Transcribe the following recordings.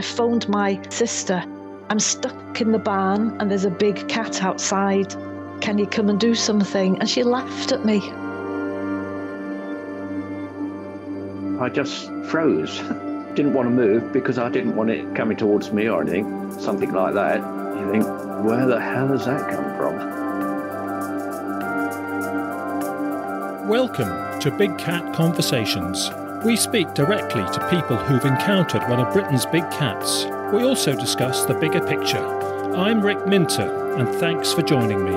I phoned my sister. I'm stuck in the barn and there's a big cat outside. Can you come and do something? And she laughed at me. I just froze. didn't want to move because I didn't want it coming towards me or anything, something like that. You think, where the hell has that come from? Welcome to Big Cat Conversations. We speak directly to people who've encountered one of Britain's big cats. We also discuss the bigger picture. I'm Rick Minter, and thanks for joining me.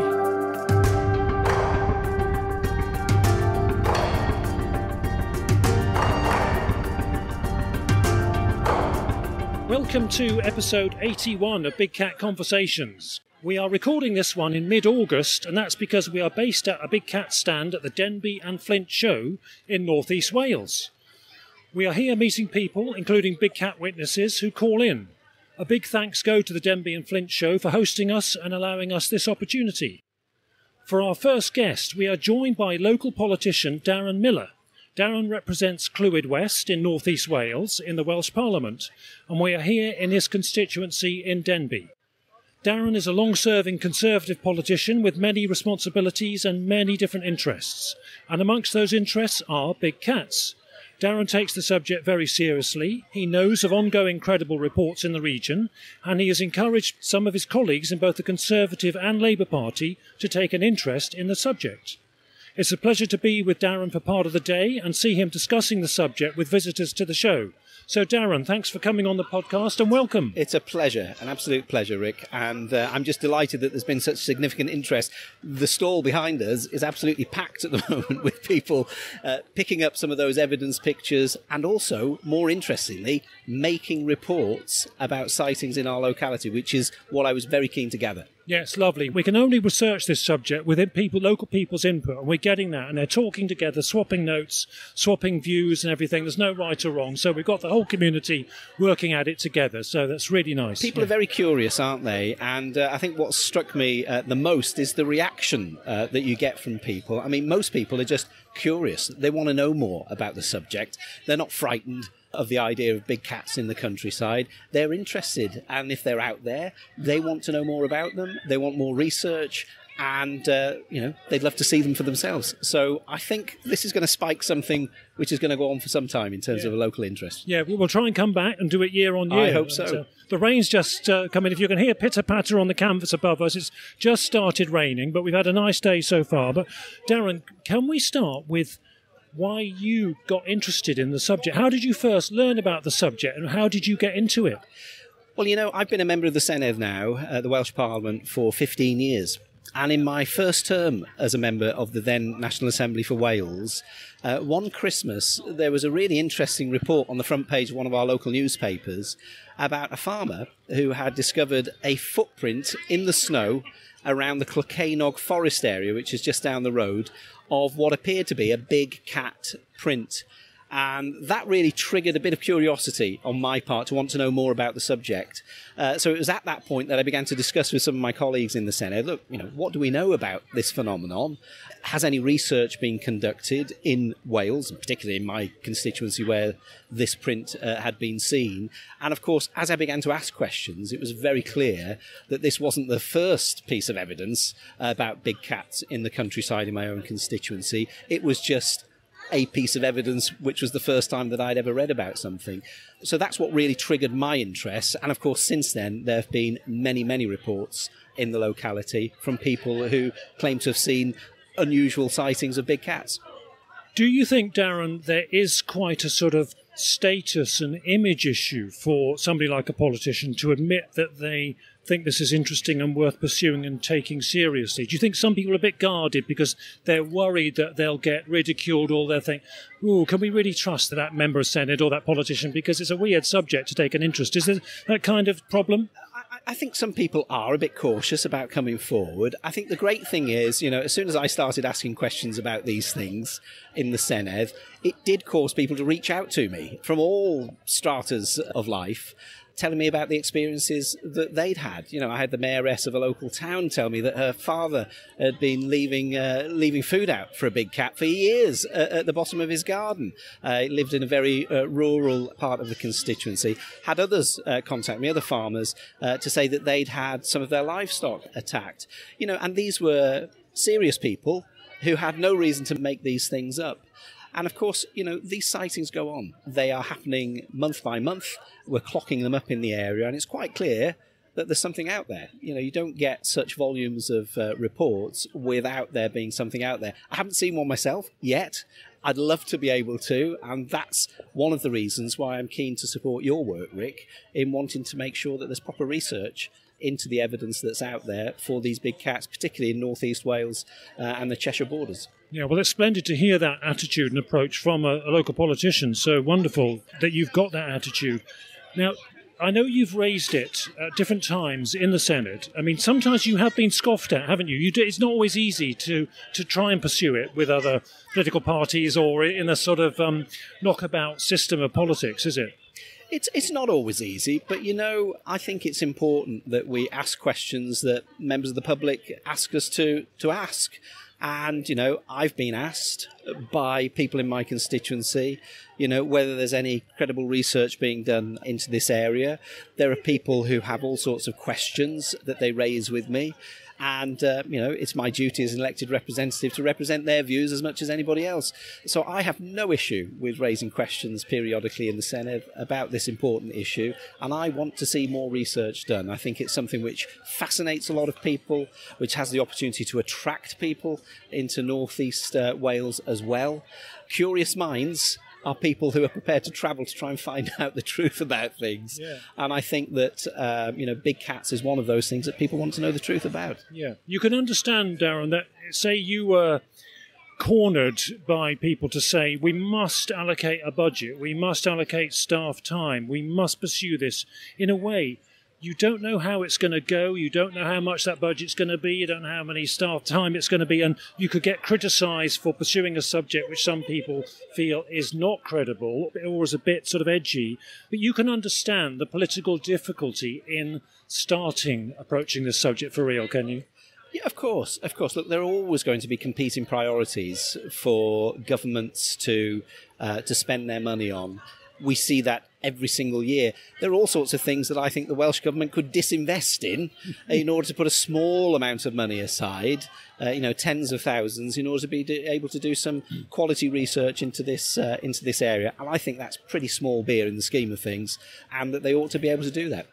Welcome to episode 81 of Big Cat Conversations. We are recording this one in mid August, and that's because we are based at a Big Cat stand at the Denbigh and Flint Show in North East Wales. We are here meeting people, including Big Cat witnesses, who call in. A big thanks go to the Denbigh and Flint Show for hosting us and allowing us this opportunity. For our first guest, we are joined by local politician Darren Millar. Darren represents Clwyd West in North East Wales in the Welsh Parliament, and we are here in his constituency in Denbigh. Darren is a long serving Conservative politician with many responsibilities and many different interests, and amongst those interests are big cats. Darren takes the subject very seriously. He knows of ongoing credible reports in the region, and he has encouraged some of his colleagues in both the Conservative and Labour Party to take an interest in the subject. It's a pleasure to be with Darren for part of the day and see him discussing the subject with visitors to the show. So, Darren, thanks for coming on the podcast and welcome. It's a pleasure, an absolute pleasure, Rick. And uh, I'm just delighted that there's been such significant interest. The stall behind us is absolutely packed at the moment with people uh, picking up some of those evidence pictures and also, more interestingly, making reports about sightings in our locality, which is what I was very keen to gather. Yes, lovely. We can only research this subject with people, local people's input, and we're getting that. And they're talking together, swapping notes, swapping views, and everything. There's no right or wrong. So we've got the whole community working at it together. So that's really nice. People yeah. are very curious, aren't they? And uh, I think what struck me uh, the most is the reaction uh, that you get from people. I mean, most people are just curious. They want to know more about the subject. They're not frightened of the idea of big cats in the countryside. They're interested, and if they're out there, they want to know more about them. They want more research, and uh, you know they'd love to see them for themselves. So I think this is going to spike something which is going to go on for some time in terms Yeah. of a local interest. Yeah, we will try and come back and do it year on year. I hope so. Uh, the rain's just uh, come in. If you can hear pitter patter on the canvas above us, it's just started raining, but we've had a nice day so far. But Darren, can we start with why you got interested in the subject? How did you first learn about the subject, and how did you get into it? Well, you know, I've been a member of the Senedd now, uh, the Welsh Parliament, for 15 years. And in my first term as a member of the then National Assembly for Wales, uh, one Christmas there was a really interesting report on the front page of one of our local newspapers about a farmer who had discovered a footprint in the snow around the Clocaenog forest area, which is just down the road, of what appeared to be a big cat print. And that really triggered a bit of curiosity on my part to want to know more about the subject. Uh, so it was at that point that I began to discuss with some of my colleagues in the Senedd look, you know, what do we know about this phenomenon? Has any research been conducted in Wales, and particularly in my constituency where this print uh, had been seen? And of course, as I began to ask questions, it was very clear that this wasn't the first piece of evidence about big cats in the countryside in my own constituency. It was just a piece of evidence which was the first time that I'd ever read about something. So that's what really triggered my interest. And of course, since then, there have been many, many reports in the locality from people who claim to have seen unusual sightings of big cats. Do you think, Darren, there is quite a sort of status and image issue for somebody like a politician to admit that they think this is interesting and worth pursuing and taking seriously? Do you think some people are a bit guarded because they're worried that they'll get ridiculed or they'll think, oh, can we really trust that member of Senedd or that politician because it's a weird subject to take an interest? Is there that kind of problem? I- think some people are a bit cautious about coming forward. I think the great thing is, you know, as soon as I started asking questions about these things in the Senedd, it did cause people to reach out to me from all stratas of life. Telling me about the experiences that they'd had. You know, I had the mayoress of a local town tell me that her father had been leaving uh, leaving food out for a big cat for years at, at the bottom of his garden. Uh, lived in a very uh, rural part of the constituency. Had others uh, contact me, other farmers, uh, to say that they'd had some of their livestock attacked. You know, and these were serious people who had no reason to make these things up. And of course, you know, these sightings go on. They are happening month by month. We're clocking them up in the area, and it's quite clear that there's something out there. You know, you don't get such volumes of uh, reports without there being something out there. I haven't seen one myself yet. I'd love to be able to, and that's one of the reasons why I'm keen to support your work, Rick, in wanting to make sure that there's proper research into the evidence that's out there for these big cats, particularly in northeast Wales uh, and the Cheshire borders. Yeah, well, it's splendid to hear that attitude and approach from a, a local politician. So wonderful that you've got that attitude. Now, I know you've raised it at different times in the Senedd. I mean, sometimes you have been scoffed at, haven't you? you do, it's not always easy to, to try and pursue it with other political parties or in a sort of um, knockabout system of politics, is it? It's it's not always easy, but you know, I think it's important that we ask questions that members of the public ask us to to ask. And, you know, I've been asked by people in my constituency, you know, whether there's any credible research being done into this area. There are people who have all sorts of questions that they raise with me. And, uh, you know, it's my duty as an elected representative to represent their views as much as anybody else. So I have no issue with raising questions periodically in the Senedd about this important issue. And I want to see more research done. I think it's something which fascinates a lot of people, which has the opportunity to attract people into northeast uh, Wales as well. Curious minds are people who are prepared to travel to try and find out the truth about things. Yeah. And I think that uh, you know, big cats is one of those things that people want to know the truth about. Yeah, you can understand, Darren, that say you were cornered by people to say we must allocate a budget, we must allocate staff time, we must pursue this in a way you don't know how it's going to go. You don't know how much that budget's going to be. You don't know how many staff time it's going to be. And you could get criticised for pursuing a subject which some people feel is not credible or is a bit sort of edgy. But you can understand the political difficulty in starting approaching this subject for real, can you? Yeah, of course, of course. Look, there are always going to be competing priorities for governments to uh, to spend their money on we see that every single year. There are all sorts of things that I think the Welsh government could disinvest in in order to put a small amount of money aside, uh, you know, tens of thousands, in order to be able to do some quality research into this uh, into this area. And I think that's pretty small beer in the scheme of things, and that they ought to be able to do that.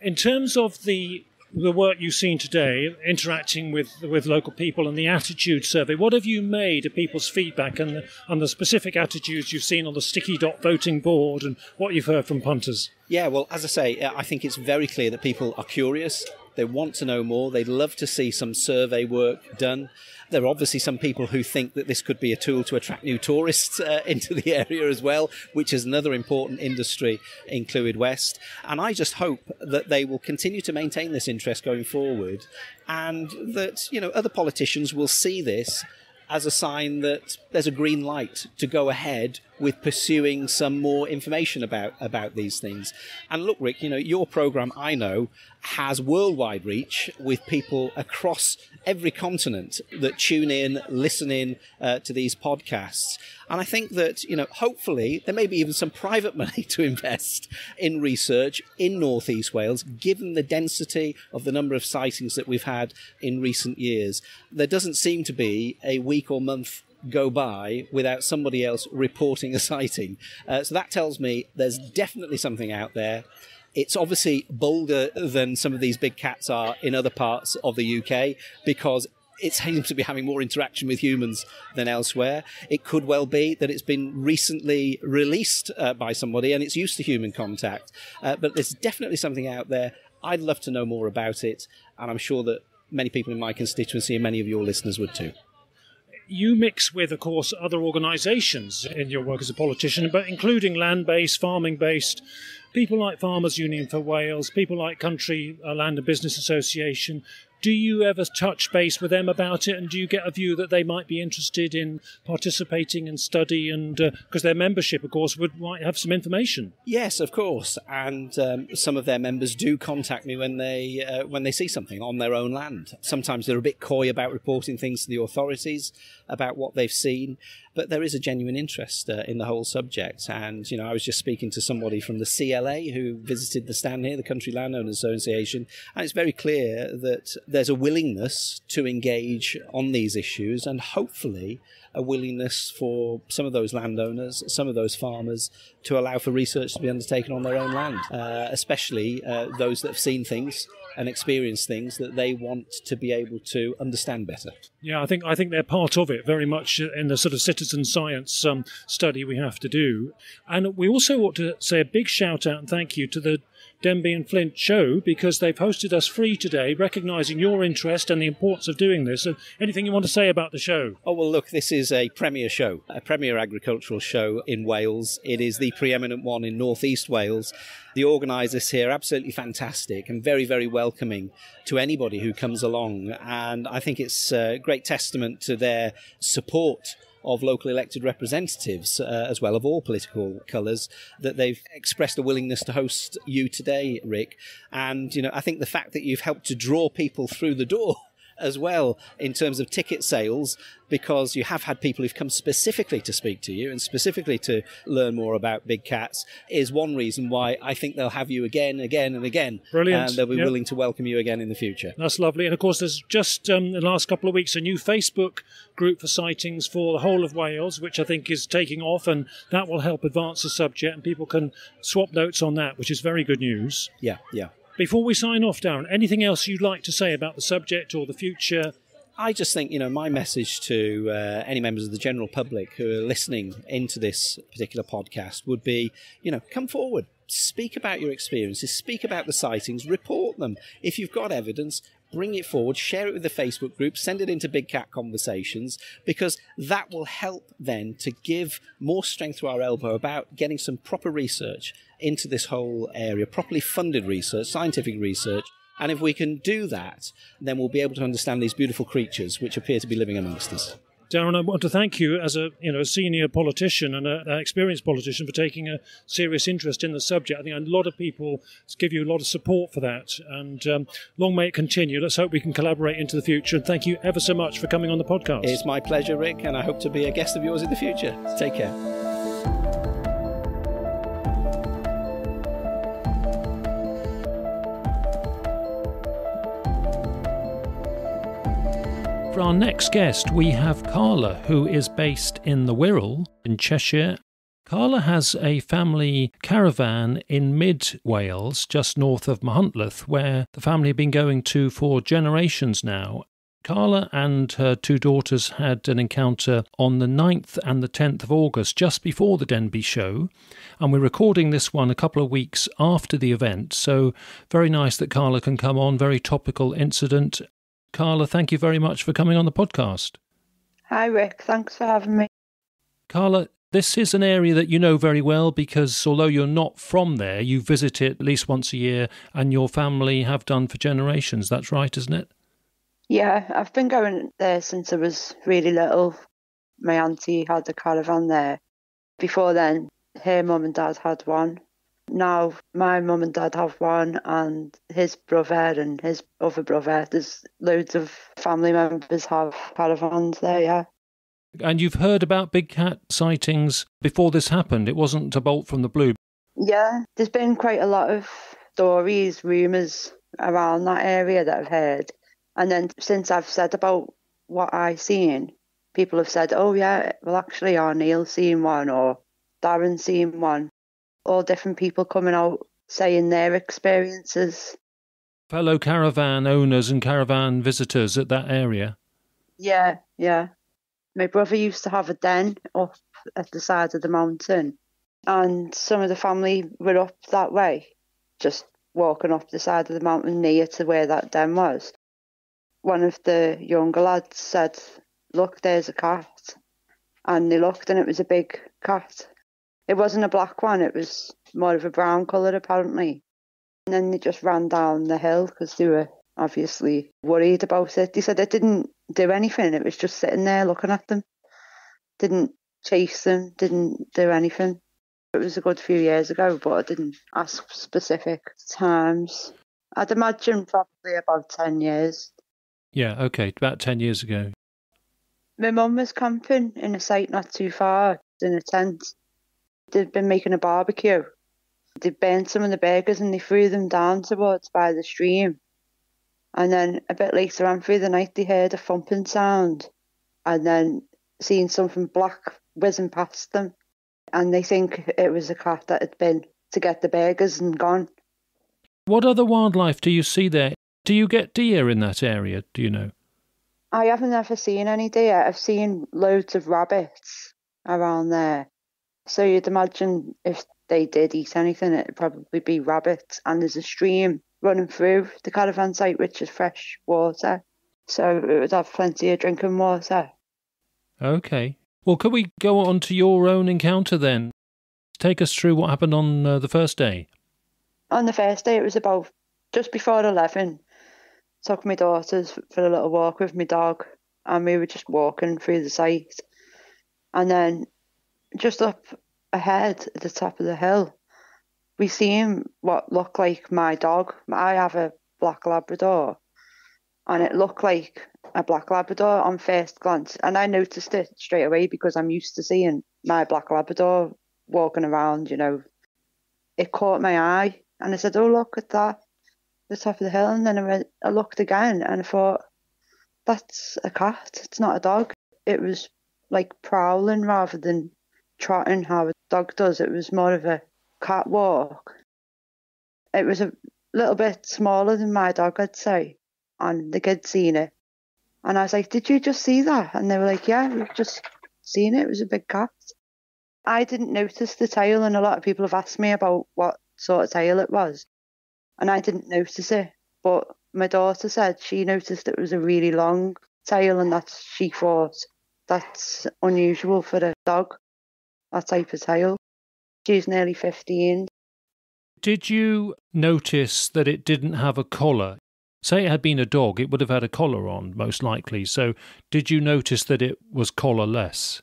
In terms of the the work you've seen today, interacting with with local people and the attitude survey, what have you made of people's feedback and the, and the specific attitudes you've seen on the sticky dot voting board and what you've heard from punters? Yeah, well, as I say, I think it's very clear that people are curious. They want to know more. They'd love to see some survey work done. There are obviously some people who think that this could be a tool to attract new tourists uh, into the area as well, which is another important industry in Clwyd West. And I just hope that they will continue to maintain this interest going forward and that, you know, other politicians will see this as a sign that there's a green light to go ahead with pursuing some more information about about these things. And look, Rick, you know your program I know has worldwide reach with people across every continent that tune in, listen in uh, to these podcasts. And I think that, you know, hopefully there may be even some private money to invest in research in Northeast Wales, given the density of the number of sightings that we've had in recent years. There doesn't seem to be a week or month go by without somebody else reporting a sighting. Uh, so that tells me there's definitely something out there. It's obviously bolder than some of these big cats are in other parts of the UK because it seems to be having more interaction with humans than elsewhere. It could well be that it's been recently released uh, by somebody and it's used to human contact. Uh, but there's definitely something out there. I'd love to know more about it, and I'm sure that many people in my constituency and many of your listeners would too you mix with, of course, other organisations in your work as a politician, but including land based, farming based, people like Farmers Union for Wales, people like Country uh, Land and Business Association. Do you ever touch base with them about it, and do you get a view that they might be interested in participating in study? And because uh, their membership, of course, would might have some information. Yes, of course, and um, some of their members do contact me when they uh, when they see something on their own land. Sometimes they're a bit coy about reporting things to the authorities about what they've seen, but there is a genuine interest uh, in the whole subject. And, you know, I was just speaking to somebody from the CLA who visited the stand here, the Country Landowners Association, and it's very clear that there's a willingness to engage on these issues and hopefully a willingness for some of those landowners, some of those farmers, to allow for research to be undertaken on their own land, uh, especially uh, those that have seen things and experience things that they want to be able to understand better. Yeah, I think I think they're part of it very much in the sort of citizen science um, study we have to do, and we also ought to say a big shout out and thank you to the Denbigh and Flint show because they've hosted us free today, recognising your interest and the importance of doing this. And anything you want to say about the show? Oh, well, look, this is a premier show, a premier agricultural show in Wales. It is the preeminent one in North East Wales. The organisers here absolutely fantastic and very, very welcoming to anybody who comes along. And I think it's a great testament to their support of local elected representatives uh, as well of all political colours that they've expressed a willingness to host you today, Rick. And, you know, I think the fact that you've helped to draw people through the door as well in terms of ticket sales because you have had people who've come specifically to speak to you and specifically to learn more about big cats is one reason why I think they'll have you again, again, and again. Brilliant. And they'll be yep. willing to welcome you again in the future. That's lovely. And of course, there's just um, in the last couple of weeks a new Facebook group for sightings for the whole of Wales, which I think is taking off, and that will help advance the subject, and people can swap notes on that, which is very good news. Yeah, yeah. Before we sign off, Darren, anything else you'd like to say about the subject or the future? I just think, you know, my message to uh, any members of the general public who are listening into this particular podcast would be, you know, come forward, speak about your experiences, speak about the sightings, report them. If you've got evidence, bring it forward, share it with the Facebook group, send it into Big Cat Conversations, because that will help then to give more strength to our elbow about getting some proper research into this whole area, properly funded research, scientific research. And if we can do that, then we'll be able to understand these beautiful creatures which appear to be living amongst us. Darren, I want to thank you as a you know a senior politician and an experienced politician for taking a serious interest in the subject. I think a lot of people give you a lot of support for that, and um, long may it continue. Let's hope we can collaborate into the future. And thank you ever so much for coming on the podcast. It's my pleasure, Rick, and I hope to be a guest of yours in the future. Take care. For our next guest, we have Carla, who is based in the Wirral in Cheshire. Carla has a family caravan in mid Wales, just north of Machynlleth, where the family have been going to for generations now. Carla and her two daughters had an encounter on the 9th and the 10th of August, just before the Denbigh show, and we're recording this one a couple of weeks after the event, so very nice that Carla can come on, very topical incident, Carla, thank you very much for coming on the podcast. Hi, Rick. Thanks for having me. Carla, this is an area that you know very well because although you're not from there, you visit it at least once a year and your family have done for generations. That's right, isn't it? Yeah, I've been going there since I was really little. My auntie had a caravan there. Before then, her mum and dad had one now my mum and dad have one and his brother and his other brother there's loads of family members have caravans there yeah. And you've heard about big cat sightings before this happened. It wasn't a bolt from the blue. Yeah there's been quite a lot of stories rumours around that area that i've heard. And then since i've said about what I've seen people have said oh yeah well actually our neil seen one or darren seen one all different people coming out saying their experiences. Fellow caravan owners and caravan visitors at that area. Yeah, yeah. My brother used to have a den up at the side of the mountain, and some of the family were up that way, just walking up the side of the mountain near to where that den was. One of the younger lads said, Look, there's a cat. And they looked, and it was a big cat. It wasn't a black one, it was more of a brown colour apparently. And then they just ran down the hill because they were obviously worried about it. They said it didn't do anything. It was just sitting there looking at them. Didn't chase them, didn't do anything. It was a good few years ago, but I didn't ask specific times. I'd imagine probably about 10 years. Yeah, okay, about 10 years ago. My mum was camping in a site not too far in a tent. They'd been making a barbecue. They burnt some of the burgers and they threw them down towards by the stream. And then a bit later on through the night, they heard a thumping sound and then seen something black whizzing past them and they think it was a cat that had been to get the burgers and gone. What other wildlife do you see there? Do you get deer in that area? Do you know? I haven't ever seen any deer. I've seen loads of rabbits around there. So you'd imagine if they did eat anything, it'd probably be rabbits. And there's a stream running through the caravan site, which is fresh water. So it would have plenty of drinking water. Okay. Well, could we go on to your own encounter then? Take us through what happened on uh, the first day. On the first day, it was about just before 11. Took my daughters for a little walk with my dog, and we were just walking through the site. And then just up ahead at the top of the hill, we seen what looked like my dog. I have a black Labrador, and it looked like a black Labrador on first glance, and I noticed it straight away because I'm used to seeing my black Labrador walking around. You know, it caught my eye, and I said, "Oh, look at that, the top of the hill." And then I, went, I looked again, and I thought, "That's a cat. It's not a dog." It was like prowling rather than trotting how a dog does. It was more of a cat walk. It was a little bit smaller than my dog, I'd say, and the kids seen it and I was like, Did you just see that? And they were like, Yeah, we've just seen it. It was a big cat. I didn't notice the tail, and a lot of people have asked me about what sort of tail it was. And I didn't notice it. But my daughter said she noticed it was a really long tail, and that she thought that's unusual for a dog, that type of tail. She's nearly 15. Did you notice that it didn't have a collar? Say it had been a dog, it would have had a collar on, most likely. So, did you notice that it was collarless?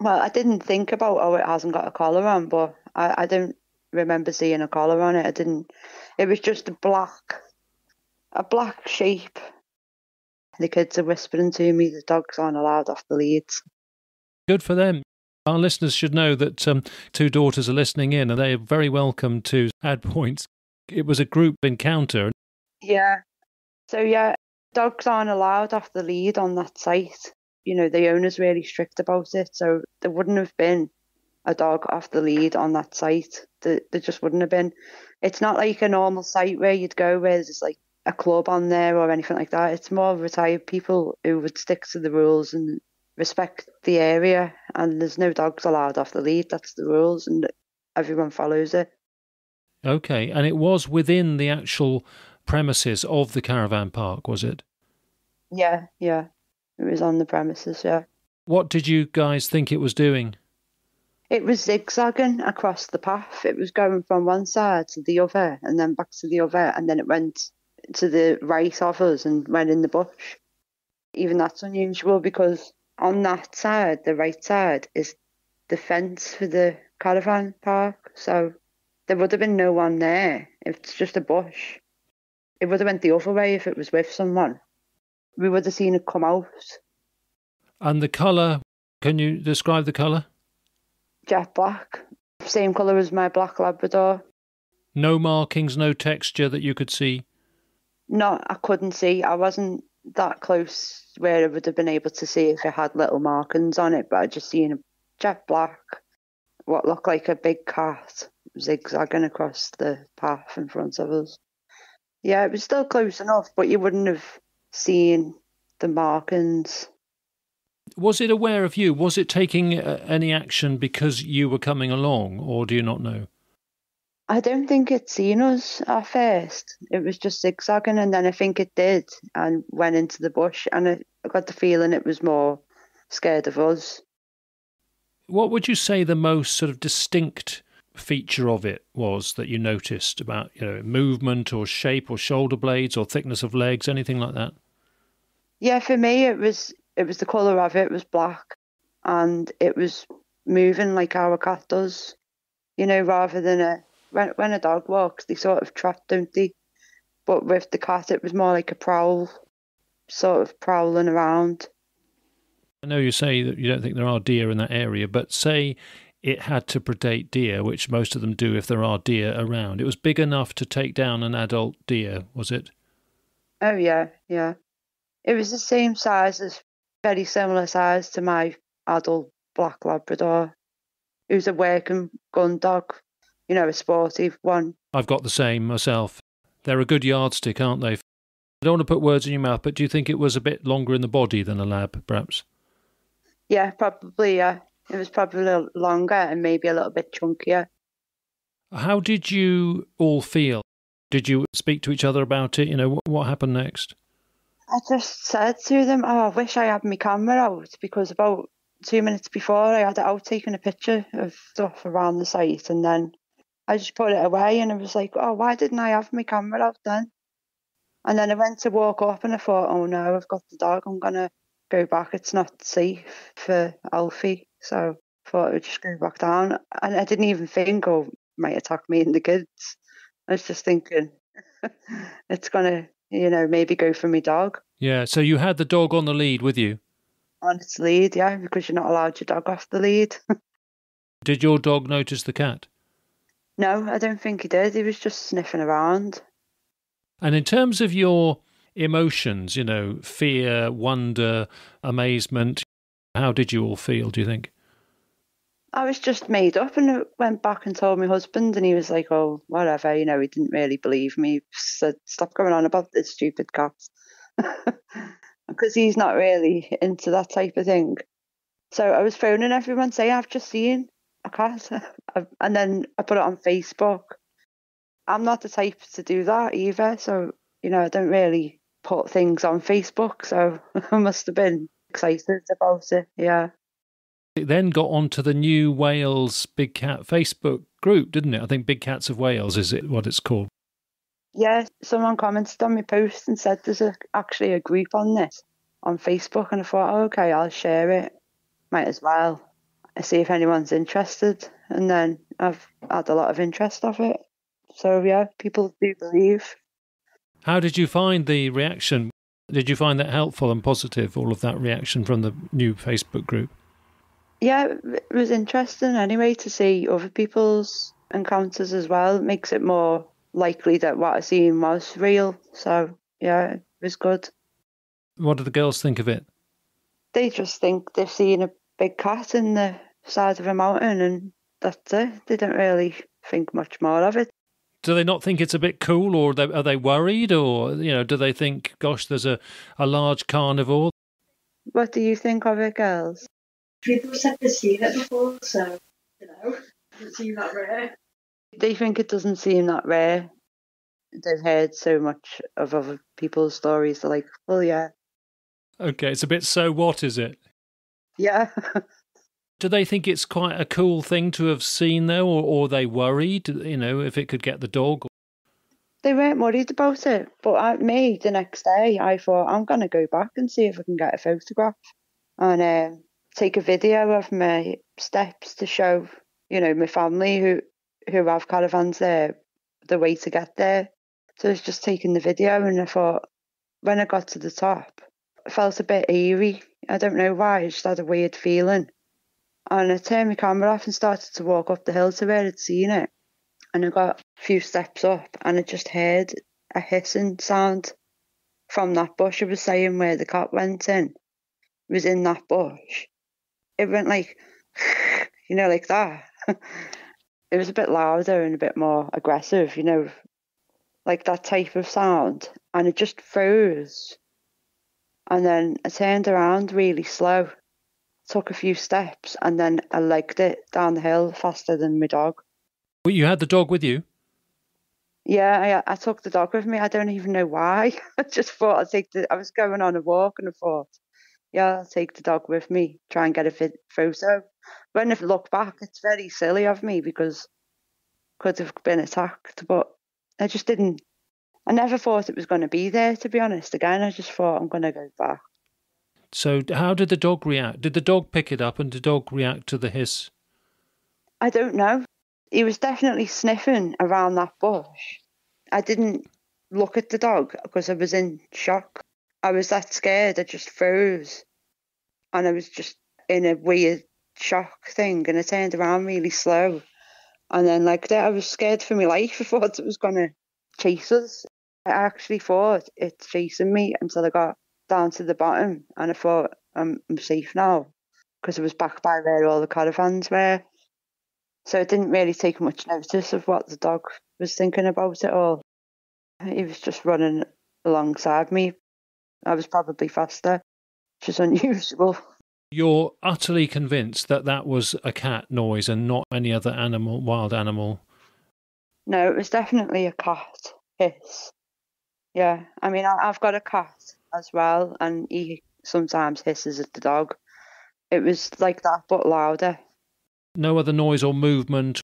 Well, I didn't think about, oh, it hasn't got a collar on, but I, I don't remember seeing a collar on it. I didn't. It was just a black, a black shape. The kids are whispering to me the dogs aren't allowed off the leads. Good for them. Our listeners should know that um, two daughters are listening in and they are very welcome to add points. It was a group encounter. Yeah. So yeah, dogs aren't allowed off the lead on that site. You know, the owner's really strict about it, so there wouldn't have been a dog off the lead on that site. There, just wouldn't have been. It's not like a normal site where you'd go where there's like a club on there or anything like that. It's more retired people who would stick to the rules and respect the area, and there's no dogs allowed off the lead. That's the rules, and everyone follows it. Okay, and it was within the actual premises of the caravan park, was it? Yeah, yeah. It was on the premises, yeah. What did you guys think it was doing? It was zigzagging across the path. It was going from one side to the other and then back to the other, and then it went to the right of us and went in the bush. Even that's unusual because on that side, the right side, is the fence for the caravan park. So there would have been no one there. It's just a bush. It would have went the other way if it was with someone. We would have seen it come out. And the colour, can you describe the colour? Jet black. Same colour as my black Labrador. No markings, no texture that you could see? No, I couldn't see. I wasn't that close where I would have been able to see if it had little markings on it, but I just seen a jet black, what looked like a big cat zigzagging across the path in front of us. Yeah, it was still close enough, but you wouldn't have seen the markings. Was it aware of you? Was it taking uh, any action because you were coming along, or do you not know? I don't think it seen us at first. It was just zigzagging, and then I think it did and went into the bush. And I, I got the feeling it was more scared of us. What would you say the most sort of distinct feature of it was that you noticed about you know movement or shape or shoulder blades or thickness of legs, anything like that? Yeah, for me it was it was the colour of it, it was black and it was moving like our cat does. You know, rather than a when when a dog walks they sort of trot, don't they? But with the cat it was more like a prowl, sort of prowling around. I know you say that you don't think there are deer in that area, but say it had to predate deer, which most of them do if there are deer around. It was big enough to take down an adult deer, was it? Oh yeah, yeah. It was the same size as very similar size to my adult black Labrador. It was a working gun dog, you know, a sportive one. I've got the same myself. They're a good yardstick, aren't they? I don't want to put words in your mouth, but do you think it was a bit longer in the body than a lab, perhaps? Yeah, probably, yeah. It was probably a little longer and maybe a little bit chunkier. How did you all feel? Did you speak to each other about it? You know, what, what happened next? I just said to them, oh, I wish I had my camera out because about two minutes before I had it out taking a picture of stuff around the site and then I just put it away and I was like, oh, why didn't I have my camera out then? And then I went to walk up and I thought, oh no, I've got the dog. I'm going to go back. It's not safe for Alfie. So I thought I would just go back down. And I didn't even think, oh, might attack me and the kids. I was just thinking, it's going to, you know, maybe go for my dog. Yeah, so you had the dog on the lead with you? On its lead, yeah, because you're not allowed your dog off the lead. did your dog notice the cat? No, I don't think he did. He was just sniffing around. And in terms of your emotions, you know, fear, wonder, amazement, how did you all feel, do you think? I was just made up and went back and told my husband, and he was like, oh, whatever, you know, he didn't really believe me. He said, stop going on about this stupid cat. Because he's not really into that type of thing. So I was phoning everyone saying, I've just seen and then I put it on Facebook. I'm not the type to do that either. So, you know, I don't really put things on Facebook. So I must have been excited about it. Yeah. It then got onto the new Wales Big Cat Facebook group, didn't it? I think Big Cats of Wales is it what it's called. Yeah, someone commented on my post and said there's a, actually a group on this on Facebook, and I thought, oh, okay, I'll share it. Might as well. I see if anyone's interested, and then I've had a lot of interest of it. So yeah, people do believe. How did you find the reaction? Did you find that helpful and positive? All of that reaction from the new Facebook group. Yeah, it was interesting anyway to see other people's encounters as well. It makes it more likely that what I seen was real. So yeah, it was good. What do the girls think of it? They just think they've seen a big cat in the side of a mountain and that's it. They don't really think much more of it. Do they not think it's a bit cool, or are they, worried, or you know, do they think, "Gosh, there's a, a large carnivore"? What do you think of it, girls? People said they've seen it before, so you know, it doesn't seem that rare. They think it doesn't seem that rare. They've heard so much of other people's stories. They're like, "Well, yeah." Okay, it's a bit. So what is it? Yeah. Do they think it's quite a cool thing to have seen though, or, or are they worried? You know, if it could get the dog. They weren't worried about it, but I, me the next day, I thought I'm gonna go back and see if I can get a photograph and uh, take a video of my steps to show, you know, my family who who have caravans there the way to get there. So I was just taking the video, and I thought when I got to the top, I felt a bit eerie. I don't know why. I just had a weird feeling and I turned my camera off and started to walk up the hill to where I'd seen it. And I got a few steps up and I just heard a hissing sound from that bush I was saying where the cat went in. It was in that bush. It went like, you know, like that. it was a bit louder and a bit more aggressive, you know, like that type of sound. And it just froze. And then I turned around really slow took a few steps, and then I legged it down the hill faster than my dog. Well, you had the dog with you? Yeah, I, I took the dog with me. I don't even know why. I just thought I'd take the. I was going on a walk and I thought, yeah, I'll take the dog with me, try and get a fit photo. When I look back, it's very silly of me because could have been attacked, but I just didn't. I never thought it was going to be there, to be honest. Again, I just thought I'm going to go back. So, how did the dog react? Did the dog pick it up and the dog react to the hiss? I don't know. He was definitely sniffing around that bush. I didn't look at the dog because I was in shock. I was that scared, I just froze. And I was just in a weird shock thing and I turned around really slow. And then like that I was scared for my life. I thought it was gonna chase us. I actually thought it's chasing me until I got down to the bottom and I thought I'm, I'm safe now because I was back by where all the caravans were. So I didn't really take much notice of what the dog was thinking about it all. He was just running alongside me. I was probably faster, which is unusual. You're utterly convinced that that was a cat noise and not any other animal, wild animal. No, it was definitely a cat hiss. Yeah, I mean, I've got a cat as well, and he sometimes hisses at the dog. It was like that, but louder. No other noise or movement.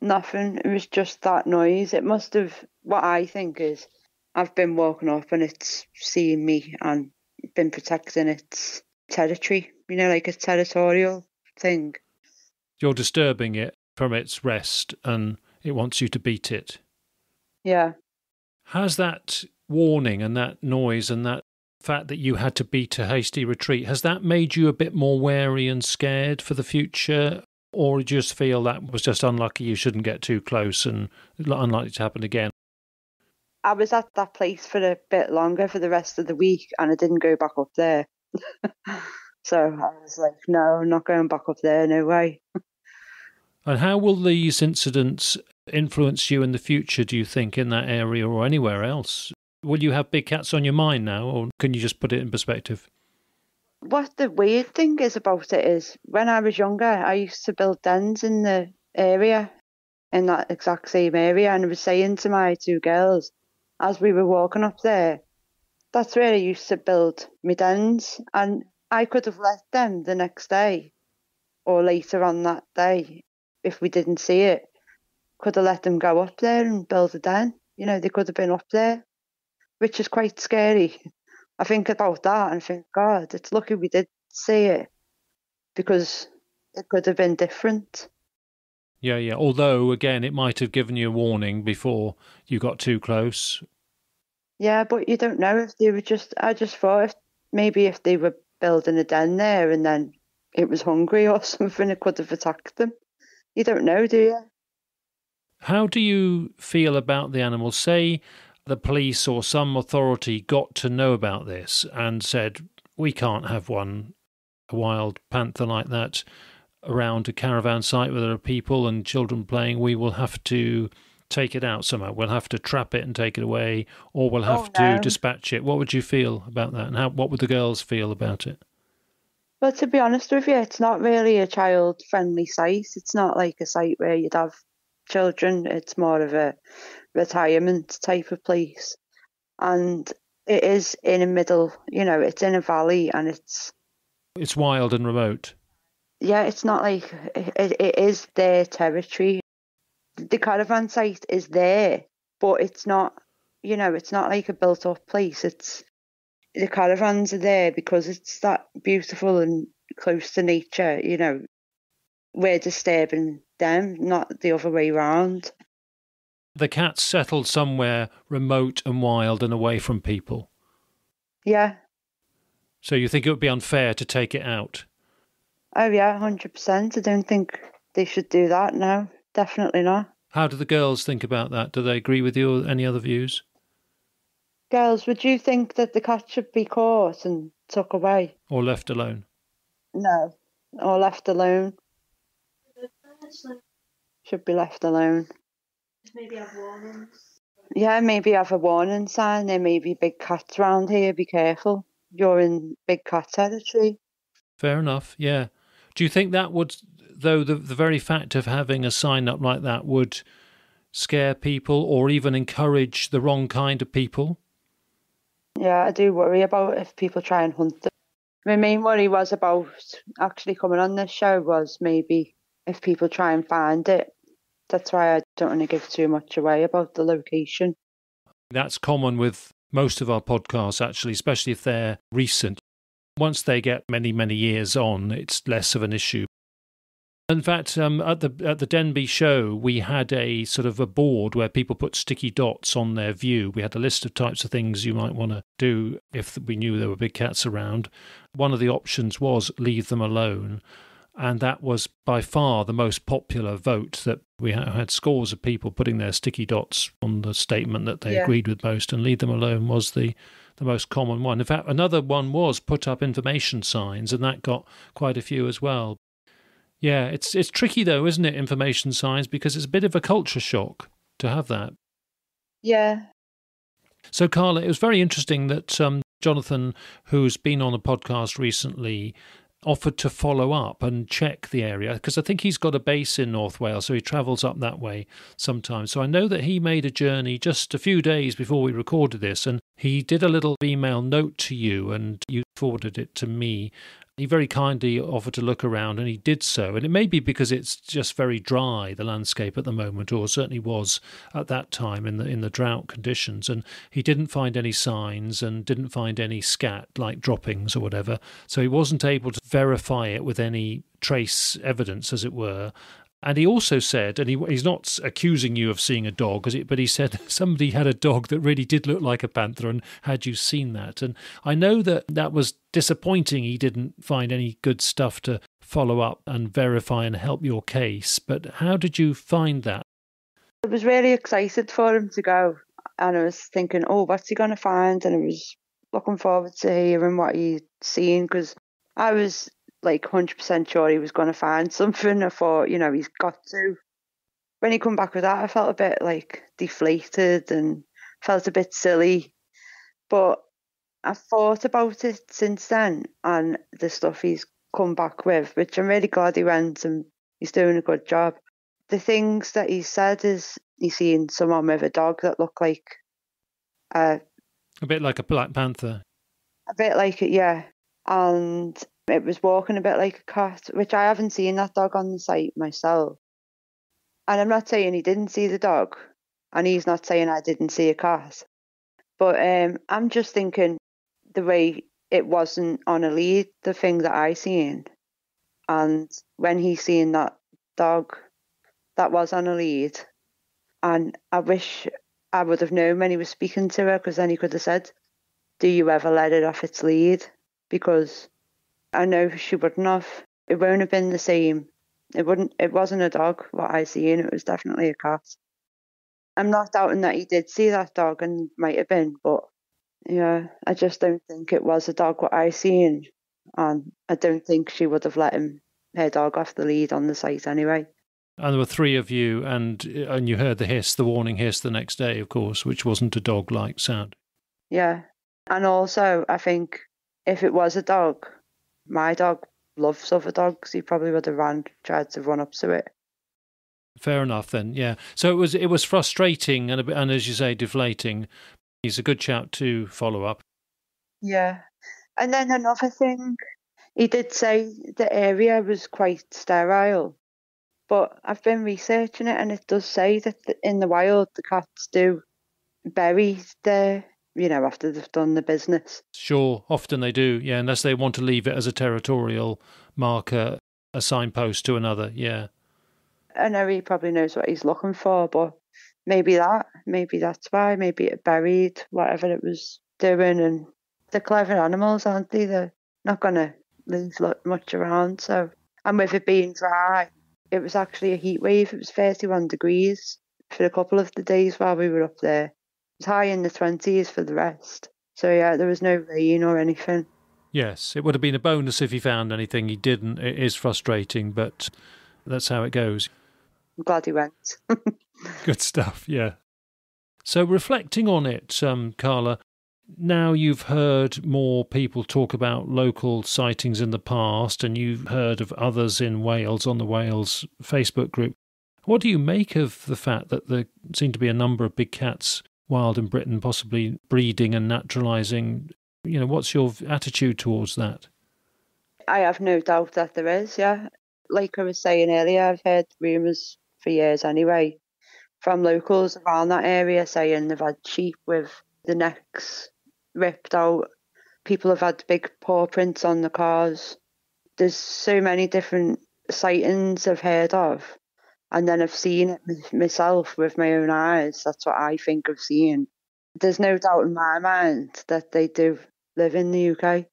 Nothing. It was just that noise. It must have. What I think is, I've been woken up and it's seeing me and been protecting its territory. You know, like a territorial thing. You're disturbing it from its rest and it wants you to beat it. Yeah. Has that warning and that noise and that fact that you had to beat a hasty retreat, has that made you a bit more wary and scared for the future? Or do you just feel that was just unlucky, you shouldn't get too close and unlikely to happen again? I was at that place for a bit longer for the rest of the week and I didn't go back up there. so I was like, no, I'm not going back up there, no way. and how will these incidents influence you in the future, do you think, in that area or anywhere else? Will you have big cats on your mind now, or can you just put it in perspective? What the weird thing is about it is when I was younger, I used to build dens in the area, in that exact same area, and I was saying to my two girls as we were walking up there, that's where I used to build my dens, and I could have let them the next day or later on that day if we didn't see it. Could have let them go up there and build a den. You know, they could have been up there which is quite scary. I think about that and think, God, it's lucky we did see it because it could have been different. Yeah, yeah. Although, again, it might have given you a warning before you got too close. Yeah, but you don't know if they were just. I just thought if, maybe if they were building a den there and then it was hungry or something, it could have attacked them. You don't know, do you? How do you feel about the animals? Say the police or some authority got to know about this and said, we can't have one, a wild panther like that, around a caravan site where there are people and children playing, we will have to take it out somehow. We'll have to trap it and take it away, or we'll oh, have oh, no. to dispatch it. What would you feel about that? And how, what would the girls feel about it? Well, to be honest with you, it's not really a child friendly site. It's not like a site where you'd have children. It's more of a retirement type of place. And it is in a middle, you know, it's in a valley and it's. It's wild and remote. Yeah, it's not like it, it is their territory. The caravan site is there, but it's not, you know, it's not like a built up place. It's the caravans are there because it's that beautiful and close to nature, you know. We're disturbing them, not the other way round. The cat settled somewhere remote and wild and away from people. Yeah. So you think it would be unfair to take it out? Oh yeah, hundred percent. I don't think they should do that. No, definitely not. How do the girls think about that? Do they agree with you or any other views? Girls, would you think that the cat should be caught and took away? Or left alone? No, or left alone. Should be left alone. Maybe have warnings. Yeah, maybe have a warning sign. There may be big cats around here. Be careful. You're in big cat territory. Fair enough. Yeah. Do you think that would, though, the the very fact of having a sign up like that would scare people or even encourage the wrong kind of people? Yeah, I do worry about if people try and hunt them. My main worry was about actually coming on this show was maybe if people try and find it That's why I don't want to give too much away about the location. That's common with most of our podcasts, actually, especially if they're recent. Once they get many, many years on, it's less of an issue. In fact, um, at the at the Denbigh show, we had a sort of a board where people put sticky dots on their view. We had a list of types of things you might want to do if we knew there were big cats around. One of the options was leave them alone, and that was by far the most popular vote. That we had scores of people putting their sticky dots on the statement that they Yeah. agreed with most, and leave them alone was the the most common one. In fact, another one was put up information signs, and that got quite a few as well. Yeah, it's it's tricky though, isn't it? Information signs because it's a bit of a culture shock to have that. Yeah, So, Carla, it was very interesting that um, Jonathan, who's been on a podcast recently, offered to follow up and check the area because I think he's got a base in North Wales, so he travels up that way sometimes. So I know that he made a journey just a few days before we recorded this, and he did a little email note to you, and you forwarded it to me. He very kindly offered to look around, and he did so. And it may be because it's just very dry, the landscape at the moment, or certainly was at that time in the in the drought conditions. And he didn't find any signs and didn't find any scat like droppings or whatever. So he wasn't able to verify it with any trace evidence, as it were. And he also said, and he, he's not accusing you of seeing a dog, it- but he said somebody had a dog that really did look like a panther, and had you seen that? And I know that that was disappointing. He didn't find any good stuff to follow up and verify and help your case. But how did you find that? I was really excited for him to go, and I was thinking, oh, what's he going to find? And I was looking forward to hearing what he'd seen because I was like 100% sure he was going to find something. I thought, you know, he's got to. When he come back with that, I felt a bit like deflated and felt a bit silly. But I've thought about it since then and the stuff he's come back with, which I'm really glad he went and he's doing a good job. The things that he said is he's seen someone with a dog that looked like uh, A bit like a Black Panther. a bit like it, yeah. And it was walking a bit like a cat, which I haven't seen that dog on the site myself. And I'm not saying he didn't see the dog, and he's not saying I didn't see a cat. But um, I'm just thinking the way it wasn't on a lead, the thing that I seen. And when he seen that dog that was on a lead, and I wish I would have known when he was speaking to her, because then he could have said, do you ever let it off its lead? Because I know she wouldn't have. It won't have been the same. It wouldn't. It wasn't a dog. What I seen, it was definitely a cat. I'm not doubting that he did see that dog and might have been, but yeah, I just don't think it was a dog what I seen, and I don't think she would have let him her dog off the lead on the site anyway. And there were three of you, and and you heard the hiss, the warning hiss, the next day, of course, which wasn't a dog-like sound. Yeah, and also I think if it was a dog, my dog loves other dogs. He probably would have ran, tried to run up to it. Fair enough, then. Yeah. So it was it was frustrating and a bit, and as you say, deflating. He's a good shout to follow up. Yeah. And then another thing, he did say the area was quite sterile, but I've been researching it and it does say that in the wild the cats do bury there, you know, after they've done the business. Sure, often they do. Yeah, unless they want to leave it as a territorial marker, a signpost to another. Yeah. I know he probably knows what he's looking for, but maybe that, maybe that's why, maybe it buried whatever it was doing. And they're clever animals, aren't they? They're not going to leave much around. So, and with it being dry, it was actually a heat wave. It was 31 degrees for a couple of the days while we were up there. High in the 20s for the rest. So, yeah, there was no rain or anything. Yes, it would have been a bonus if he found anything. He didn't. It is frustrating, but that's how it goes. I'm glad he went. Good stuff, yeah. So, reflecting on it, um, Carla, now you've heard more people talk about local sightings in the past, and you've heard of others in Wales on the Wales Facebook group. What do you make of the fact that there seem to be a number of big cats wild in Britain, possibly breeding and naturalising? You know, what's your attitude towards that? I have no doubt that there is, yeah. Like I was saying earlier, I've heard rumours for years anyway, from locals around that area saying they've had sheep with the necks ripped out. People have had big paw prints on the cars. There's so many different sightings I've heard of. And then I've seen it myself with my own eyes. That's what I think of seeing. There's no doubt in my mind that they do live in the UK.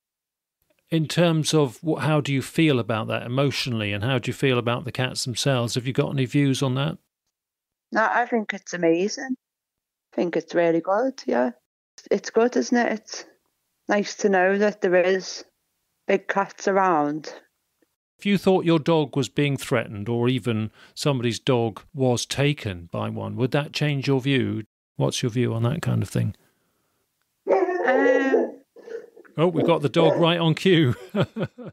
In terms of what, how do you feel about that emotionally, and how do you feel about the cats themselves? Have you got any views on that? No, I think it's amazing. I think it's really good, yeah. It's good, isn't it? It's nice to know that there is big cats around. If you thought your dog was being threatened, or even somebody's dog was taken by one, would that change your view? What's your view on that kind of thing? Um, Oh, we've got the dog right on cue. don't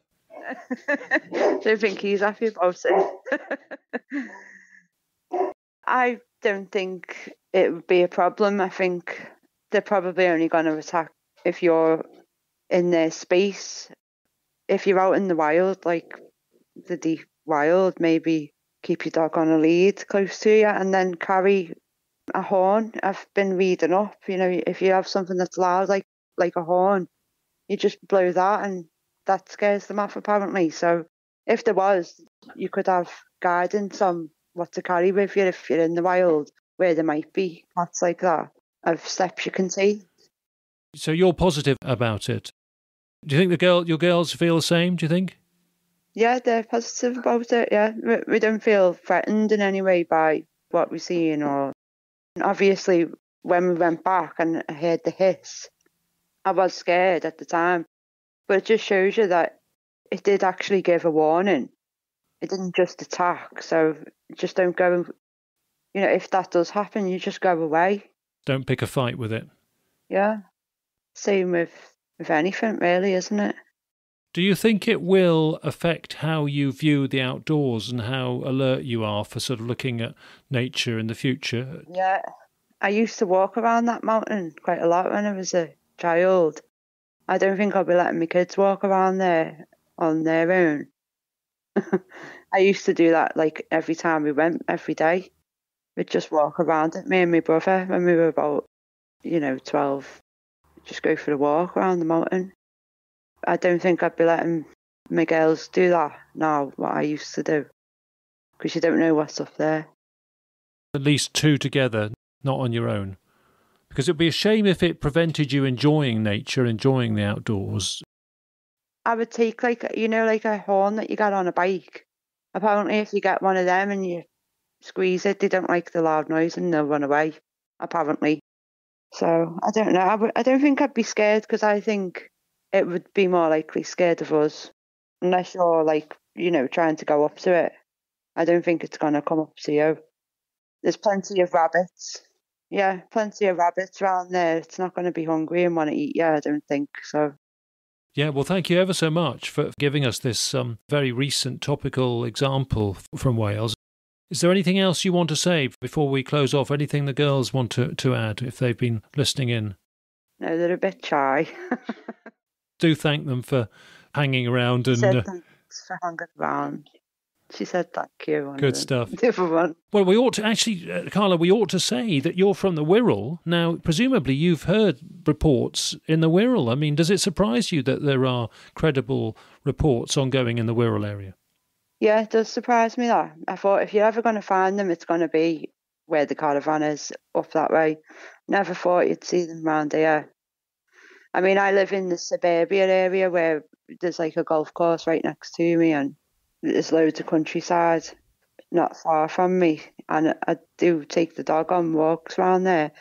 think he's happy about it. I don't think it would be a problem. I think they're probably only going to attack if you're in their space. If you're out in the wild, like the deep wild, maybe keep your dog on a lead close to you and then carry a horn. I've been reading up, you know, if you have something that's loud like like a horn, you just blow that and that scares them off apparently. So if there was, you could have guidance on what to carry with you if you're in the wild where there might be cats like that of steps you can take. so you're positive about it. Do you think the girl, your girls, feel the same? Do you think? Yeah, they're positive about it. Yeah, we, we don't feel threatened in any way by what we're seeing. Or obviously, when we went back and I heard the hiss, I was scared at the time. But it just shows you that it did actually give a warning. It didn't just attack. So just don't go. and- You know, if that does happen, you just go away. Don't pick a fight with it. Yeah. Same with with anything, really, isn't it? Do you think it will affect how you view the outdoors and how alert you are for sort of looking at nature in the future? Yeah. I used to walk around that mountain quite a lot when I was a child. I don't think I'll be letting my kids walk around there on their own. I used to do that like every time we went, every day. We'd just walk around it, me and my brother, when we were about, you know, 12. Just go for a walk around the mountain. I don't think I'd be letting my girls do that now, what I used to do. Because you don't know what's up there. At least two together, not on your own. Because it'd be a shame if it prevented you enjoying nature, enjoying the outdoors. I would take like you know like a horn that you get on a bike. Apparently, if you get one of them and you squeeze it, they don't like the loud noise and they'll run away. Apparently, so I don't know. I w- I don't think I'd be scared because I think it would be more likely scared of us, unless you're like you know trying to go up to it. I don't think it's gonna come up to you. There's plenty of rabbits. Yeah, plenty of rabbits around there. It's not going to be hungry and want to eat you. I don't think so. Yeah, well, thank you ever so much for giving us this um, very recent topical example from Wales. Is there anything else you want to say before we close off? Anything the girls want to, to add if they've been listening in? No, they're a bit shy. Do thank them for hanging around and said uh, thanks for hanging around. She said thank you. Good stuff. The other one. Well, we ought to actually, uh, Carla, we ought to say that you're from the Wirral. Now, presumably you've heard reports in the Wirral. I mean, does it surprise you that there are credible reports ongoing in the Wirral area? Yeah, it does surprise me that. I thought if you're ever going to find them, it's going to be where the caravan is, up that way. Never thought you'd see them round here. I mean, I live in the suburban area where there's like a golf course right next to me, and there's loads of countryside not far from me. And I do take the dog on walks around there.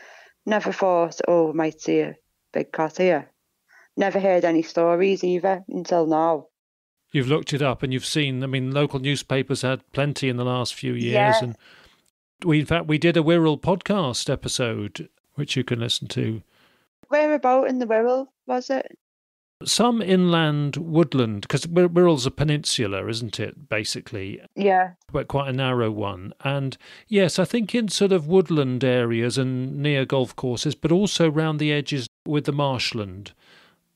Never thought, oh, I might see a big cat here. Never heard any stories either until now. You've looked it up and you've seen, I mean, local newspapers had plenty in the last few years. Yeah. And we, in fact, we did a Wirral podcast episode, which you can listen to. Where about in the Wirral was it? Some inland woodland, because Wirral's a peninsula, isn't it, basically? Yeah, but quite a narrow one. And yes, I think in sort of woodland areas and near golf courses, but also round the edges with the marshland.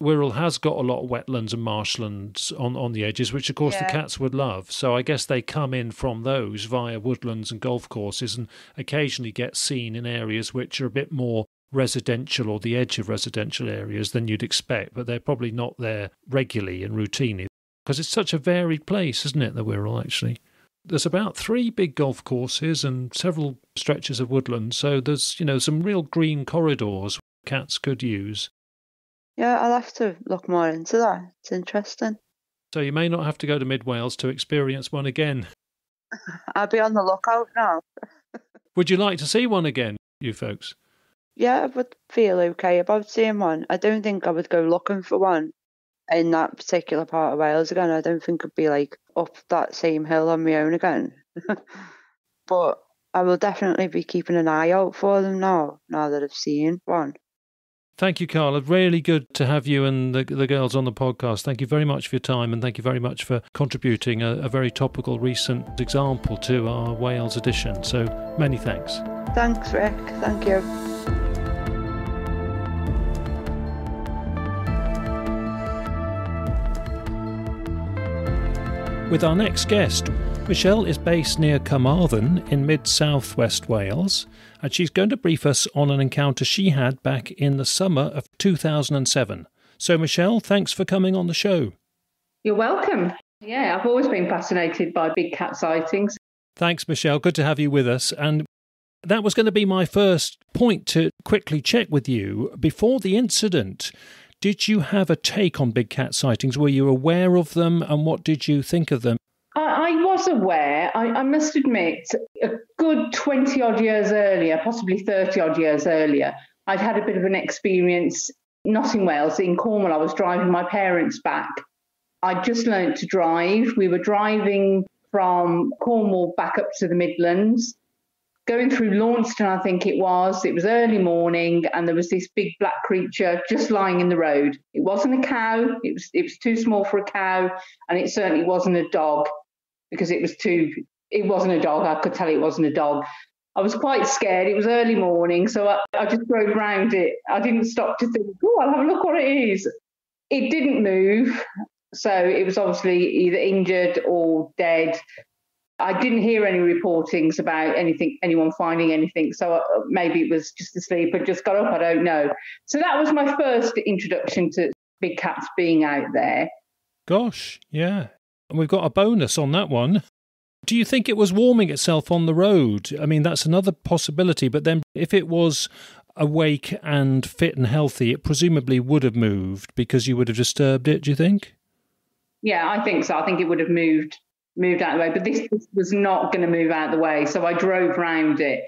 Wirral has got a lot of wetlands and marshlands on, on the edges, which of course Yeah. the cats would love. So I guess they come in from those via woodlands and golf courses and occasionally get seen in areas which are a bit more residential or the edge of residential areas than you'd expect, but they're probably not there regularly and routinely because it's such a varied place, isn't it, the Wirral actually? There's about three big golf courses and several stretches of woodland, so there's, you know, some real green corridors cats could use. Yeah, I'll have to look more into that. It's interesting. So you may not have to go to Mid Wales to experience one again. I'll be on the lookout now. Would you like to see one again, you folks? Yeah, I would feel okay about seeing one. I don't think I would go looking for one in that particular part of Wales again. I don't think I'd be like up that same hill on my own again. but I will definitely be keeping an eye out for them now, now that I've seen one. Thank you, Carla. Really good to have you and the, the girls on the podcast. Thank you very much for your time and thank you very much for contributing a, a very topical recent example to our Wales edition. So many thanks. Thanks, Rick. Thank you. With our next guest, Michelle is based near Carmarthen in mid southwest Wales, and she's going to brief us on an encounter she had back in the summer of 2007. So, Michelle, thanks for coming on the show. You're welcome. Yeah, I've always been fascinated by big cat sightings. Thanks, Michelle. Good to have you with us. And that was going to be my first point to quickly check with you. Before the incident, did you have a take on big cat sightings? Were you aware of them and what did you think of them? I, I was aware, I, I must admit, a good 20 odd years earlier, possibly 30 odd years earlier, I'd had a bit of an experience not in Wales, in Cornwall. I was driving my parents back. I'd just learnt to drive. We were driving from Cornwall back up to the Midlands, going through Launceston, I think it was. It was early morning, and there was this big black creature just lying in the road. It wasn't a cow. It was it was too small for a cow, and it certainly wasn't a dog because it was too. It wasn't a dog. I could tell it wasn't a dog. I was quite scared. It was early morning, so I, I just drove round it. I didn't stop to think, oh, I'll have a look what it is. It didn't move, so it was obviously either injured or dead. I didn't hear any reportings about anything, anyone finding anything. So uh, maybe it was just asleep and just got up. I don't know. So that was my first introduction to big cats being out there. Gosh, yeah. And we've got a bonus on that one. Do you think it was warming itself on the road? I mean, that's another possibility. But then, if it was awake and fit and healthy, it presumably would have moved because you would have disturbed it, do you think? Yeah, I think so. I think it would have moved moved out of the way. But this, this was not going to move out of the way. So I drove round it.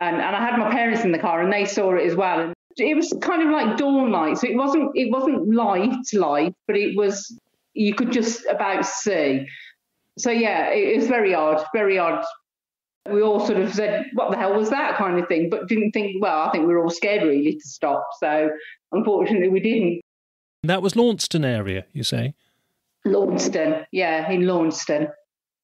And, and I had my parents in the car and they saw it as well. And it was kind of like dawn light. So it wasn't it wasn't light light, but it was you could just about see. So yeah, it was very odd, very odd. We all sort of said, "What the hell was that?" kind of thing, but didn't think. Well, I think we were all scared really to stop. So unfortunately, we didn't. That was Launceston area, you say? Launceston, yeah, in Launceston.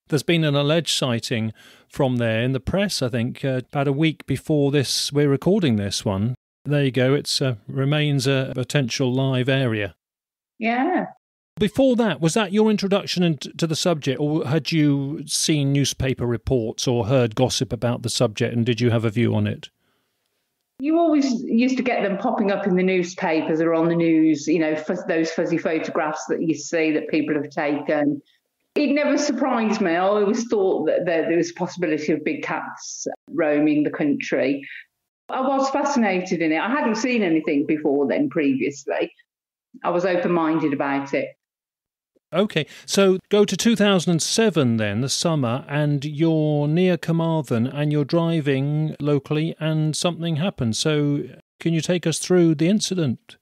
There's been an alleged sighting from there in the press, I think, uh, about a week before this. We're recording this one. There you go. It uh, remains a potential live area. Yeah. Before that, was that your introduction to the subject, or had you seen newspaper reports or heard gossip about the subject, and did you have a view on it? You always used to get them popping up in the newspapers or on the news, you know, those fuzzy photographs that you see that people have taken. It never surprised me. I always thought that there, was a possibility of big cats roaming the country. I was fascinated in it. I hadn't seen anything before then previously. I was open minded about it. Okay, so go to 2007 then, the summer, and you're near Carmarthen and you're driving locally and something happened. So can you take us through the incident?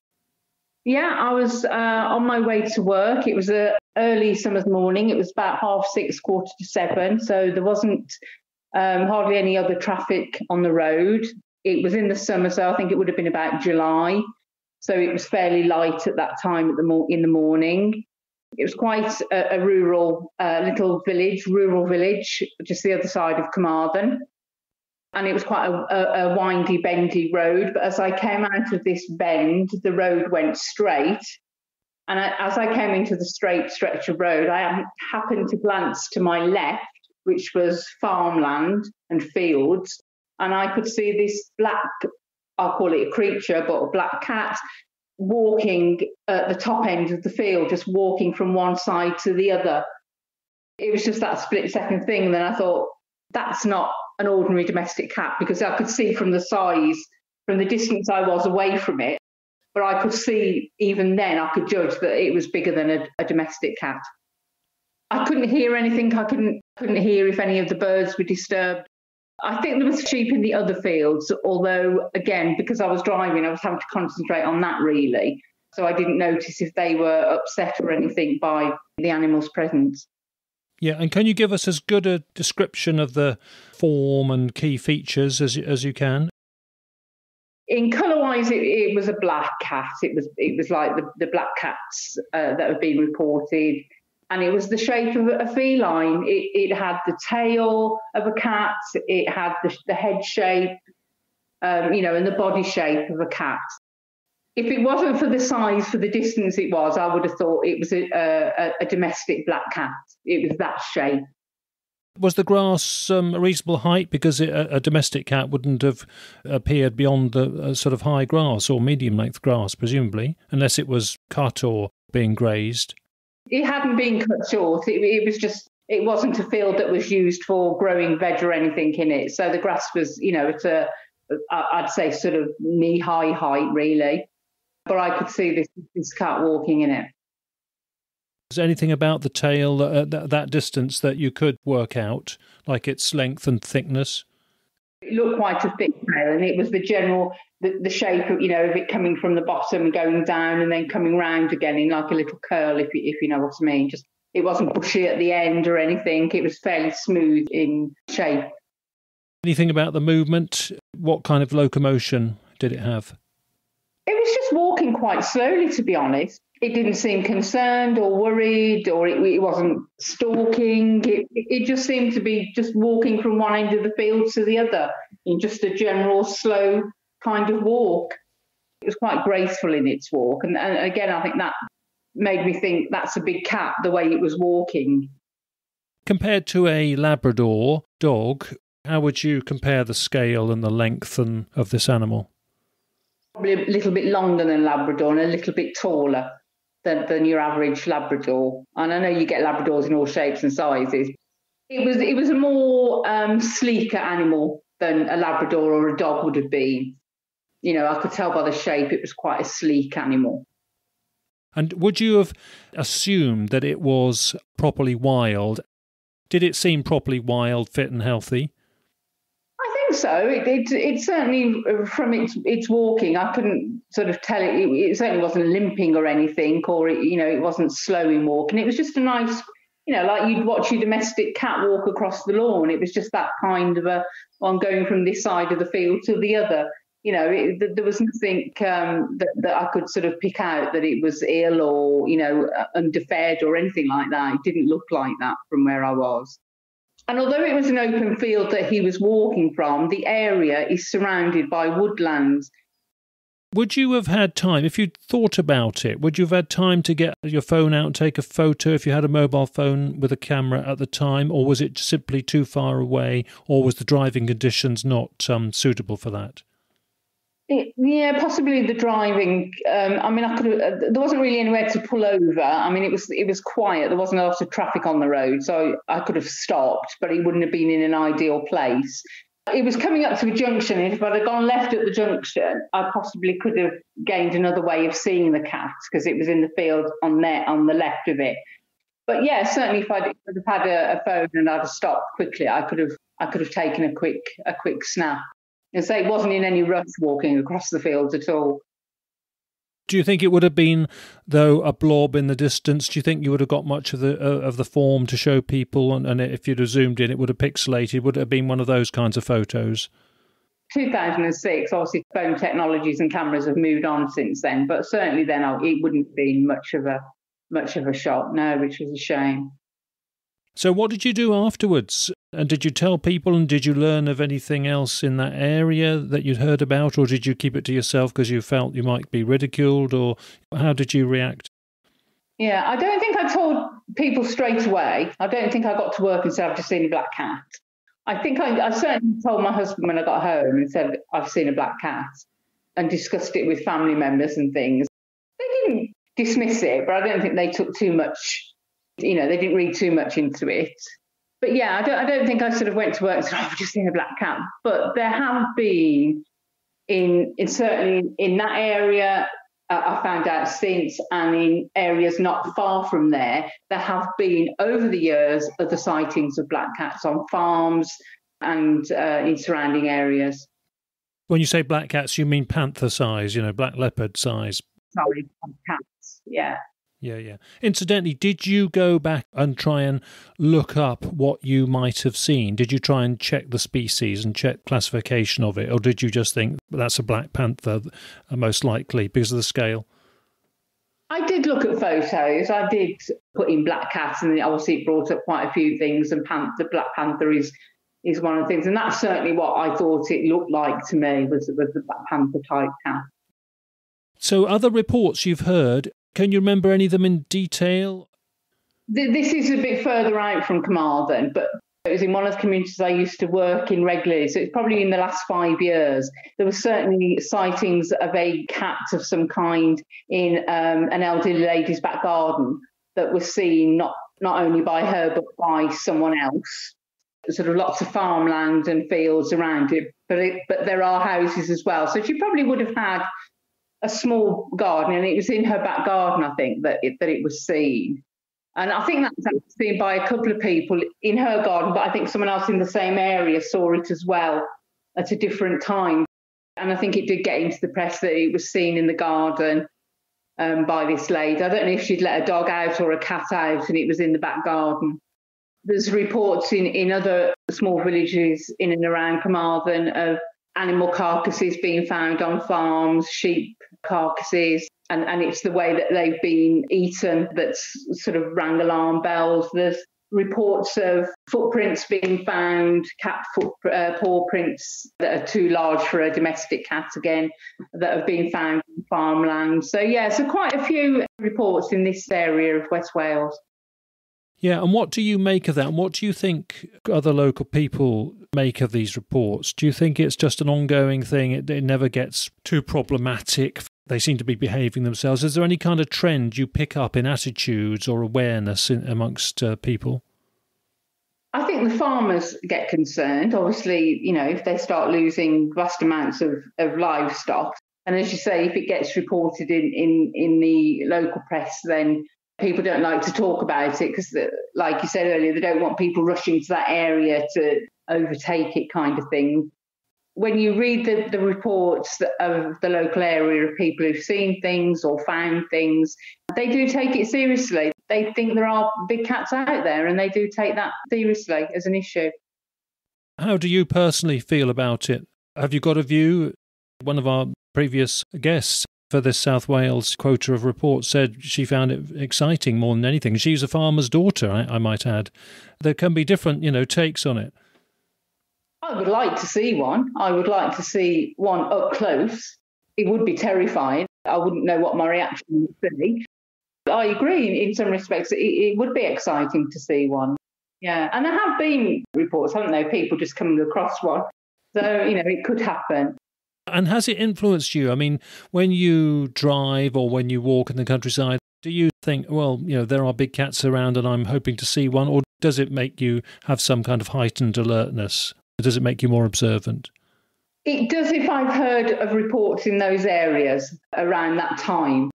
Yeah, I was uh, on my way to work. It was a early summer's morning. It was about half six, quarter to seven. So there wasn't um, hardly any other traffic on the road. It was in the summer, so I think it would have been about July. So it was fairly light at that time at the mo- in the morning. It was quite a, a rural uh, little village, rural village, just the other side of Carmarthen. And it was quite a, a, a windy, bendy road. But as I came out of this bend, the road went straight. And I, as I came into the straight stretch of road, I happened to glance to my left, which was farmland and fields, and I could see this black, I'll call it a creature, but a black cat walking at the top end of the field, just walking from one side to the other. It was just that split second thing. And then I thought, that's not an ordinary domestic cat because I could see from the size, from the distance I was away from it, but I could see even then, I could judge that it was bigger than a, a domestic cat. I couldn't hear anything. I couldn't couldn't hear if any of the birds were disturbed. I think there was sheep in the other fields, although again, because I was driving, I was having to concentrate on that really. So I didn't notice if they were upset or anything by the animal's presence. Yeah, and can you give us as good a description of the form and key features as as you can? In colour wise, it, it, was a black cat. It was it was like the, the black cats uh, that have been reported and it was the shape of a feline. It, it had the tail of a cat, it had the, the head shape, um, you know, and the body shape of a cat. If it wasn't for the size, for the distance it was, I would have thought it was a, a, a domestic black cat. It was that shape. Was the grass um, a reasonable height? Because it, a, a, domestic cat wouldn't have appeared beyond the uh, sort of high grass or medium length grass, presumably, unless it was cut or being grazed. It hadn't been cut short. It, it was just it wasn't a field that was used for growing veg or anything in it. So the grass was, you know, at a I'd say sort of knee high height really. But I could see this this cat walking in it. Is there anything about the tail at uh, that distance that you could work out, like its length and thickness? It looked quite a thick tail, and it was the general the, the shape of you know of it coming from the bottom and going down and then coming round again in like a little curl, if you, if you know what I mean. Just it wasn't bushy at the end or anything. It was fairly smooth in shape. Anything about the movement? What kind of locomotion did it have? It was just walking quite slowly, to be honest. It didn't seem concerned or worried, or it, it wasn't stalking. It, it just seemed to be just walking from one end of the field to the other in just a general slow kind of walk. It was quite graceful in its walk. And, and again, I think that made me think that's a big cat, the way it was walking. Compared to a Labrador dog, how would you compare the scale and the length and, of this animal? Probably a little bit longer than Labrador and a little bit taller than, than your average Labrador. And I know you get Labradors in all shapes and sizes. It was it was a more um, sleeker animal than a Labrador or a dog would have been you know, I could tell by the shape it was quite a sleek animal. And would you have assumed that it was properly wild? Did it seem properly wild, fit, and healthy? Think so. It, it, it certainly, from its its walking, I couldn't sort of tell it, it. It certainly wasn't limping or anything, or it, you know, it wasn't slow in walking. It was just a nice, you know, like you'd watch your domestic cat walk across the lawn. It was just that kind of a one going from this side of the field to the other you know, it, there was nothing um, that, that I could sort of pick out that it was ill or, you know, underfed or anything like that. It didn't look like that from where I was. And although it was an open field that he was walking from, the area is surrounded by woodlands. Would you have had time, if you'd thought about it, would you have had time to get your phone out and take a photo if you had a mobile phone with a camera at the time, or was it simply too far away, or was the driving conditions not um, suitable for that? Yeah, possibly the driving. Um, I mean, I could. Uh, there wasn't really anywhere to pull over. I mean, it was it was quiet. There wasn't a lot of traffic on the road, so I could have stopped, but it wouldn't have been in an ideal place. It was coming up to a junction. If I'd have gone left at the junction, I possibly could have gained another way of seeing the cat because it was in the field on there on the left of it. But yeah, certainly if I'd, have had a, a phone and I'd have stopped quickly, I could have I could have taken a quick a quick snap and say it wasn't in any rush walking across the fields at all. Do you think it would have been, though, a blob in the distance? Do you think you would have got much of the uh, of the form to show people? And, and if you'd have zoomed in, it would have pixelated. Would it have been one of those kinds of photos? 2006, obviously, phone technologies and cameras have moved on since then. But certainly then, it wouldn't have been much of a much of a shot. No, which was a shame. So, what did you do afterwards? And did you tell people and did you learn of anything else in that area that you'd heard about, or did you keep it to yourself because you felt you might be ridiculed, or how did you react? Yeah, I don't think I told people straight away. I don't think I got to work and said, I've just seen a black cat. I think I, I certainly told my husband when I got home and said, I've seen a black cat and discussed it with family members and things. They didn't dismiss it, but I don't think they took too much, you know, they didn't read too much into it. But yeah, I don't, I don't think I sort of went to work and said, oh, I've just seen a black cat. But there have been, in, in certainly in that area, uh, I found out since, and in areas not far from there, there have been over the years other sightings of black cats on farms and uh, in surrounding areas. When you say black cats, you mean panther size, you know, black leopard size? Sorry, black cats, yeah. Yeah, yeah. Incidentally, did you go back and try and look up what you might have seen? Did you try and check the species and check classification of it, or did you just think that's a black panther, uh, most likely because of the scale? I did look at photos. I did put in black cat, and obviously it brought up quite a few things. And panther, black panther is is one of the things, and that's certainly what I thought it looked like to me was was the black panther type cat. So, other reports you've heard can you remember any of them in detail? This is a bit further out from Carmarthen, but it was in one of the communities I used to work in regularly. So it's probably in the last five years. There were certainly sightings of a cat of some kind in um, an elderly lady's back garden that was seen not, not only by her, but by someone else. Sort of lots of farmland and fields around it, but it, but there are houses as well. So she probably would have had a small garden, and it was in her back garden, I think, that it, that it was seen. And I think that's seen by a couple of people in her garden, but I think someone else in the same area saw it as well at a different time. And I think it did get into the press that it was seen in the garden um, by this lady. I don't know if she'd let a dog out or a cat out, and it was in the back garden. There's reports in, in other small villages in and around Carmarthen of animal carcasses being found on farms, sheep carcasses, and, and it's the way that they've been eaten that's sort of rang alarm bells. There's reports of footprints being found, cat foot, uh, paw prints that are too large for a domestic cat again, that have been found in farmland. So, yeah, so quite a few reports in this area of West Wales. Yeah, and what do you make of that? And what do you think other local people make of these reports? Do you think it's just an ongoing thing? It, it never gets too problematic. They seem to be behaving themselves. Is there any kind of trend you pick up in attitudes or awareness in, amongst uh, people? I think the farmers get concerned. Obviously, you know, if they start losing vast amounts of, of livestock, and as you say, if it gets reported in, in, in the local press, then people don't like to talk about it because, like you said earlier, they don't want people rushing to that area to overtake it, kind of thing. When you read the, the reports of the local area of people who've seen things or found things, they do take it seriously. They think there are big cats out there and they do take that seriously as an issue. How do you personally feel about it? Have you got a view? One of our previous guests for this South Wales quota of reports said she found it exciting more than anything. She's a farmer's daughter, I, I, might add. There can be different, you know, takes on it. I would like to see one. I would like to see one up close. It would be terrifying. I wouldn't know what my reaction would be. I agree in, some respects. It, it would be exciting to see one. Yeah, and there have been reports, haven't there? People just coming across one. So, you know, it could happen. And has it influenced you? I mean, when you drive or when you walk in the countryside, do you think, well, you know, there are big cats around and I'm hoping to see one? Or does it make you have some kind of heightened alertness? Does it make you more observant? It does if I've heard of reports in those areas around that time.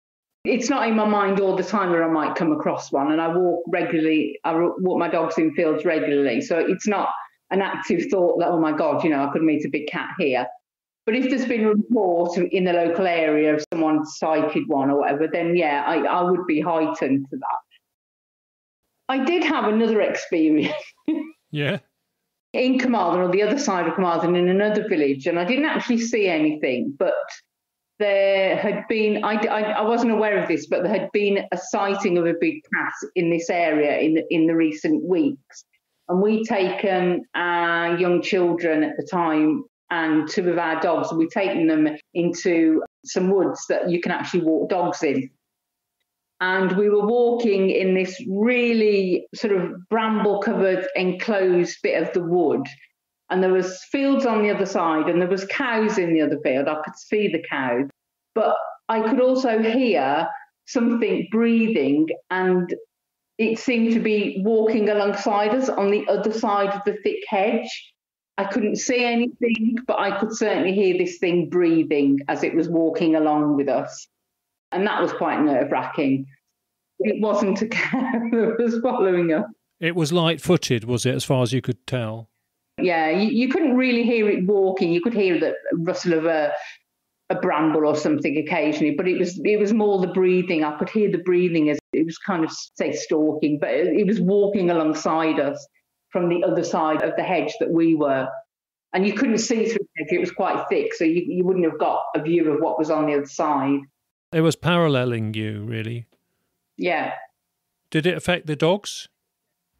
It's not in my mind all the time that I might come across one. And I walk regularly, I walk my dogs in fields regularly. So it's not an active thought that, oh my God, you know, I could meet a big cat here. But if there's been a report in the local area of someone sighted one or whatever, then yeah, I, I would be heightened to that. I did have another experience. yeah. In Carmarthen, or the other side of Carmarthen, in another village, and I didn't actually see anything, but there had been, I, I, I, wasn't aware of this, but there had been a sighting of a big cat in this area in, in the recent weeks. And we'd taken our young children at the time and two of our dogs, and we've taken them into some woods that you can actually walk dogs in. And we were walking in this really sort of bramble covered enclosed bit of the wood. And there was fields on the other side and there was cows in the other field. I could see the cows. But i could also hear something breathing and it seemed to be walking alongside us on the other side of the thick hedge. I couldn't see anything but i could certainly hear this thing breathing as it was walking along with us and that was quite nerve wracking. It wasn't a cow that was following us. It was light footed, was it, as far as you could tell? Yeah, you, you couldn't really hear it walking. You could hear the rustle of a a bramble or something occasionally, but it was it was more the breathing. I could hear the breathing as it was kind of say stalking, but it, it was walking alongside us from the other side of the hedge that we were. And you couldn't see through the hedge, it was quite thick, so you, you wouldn't have got a view of what was on the other side. It was paralleling you, really. Yeah. Did it affect the dogs?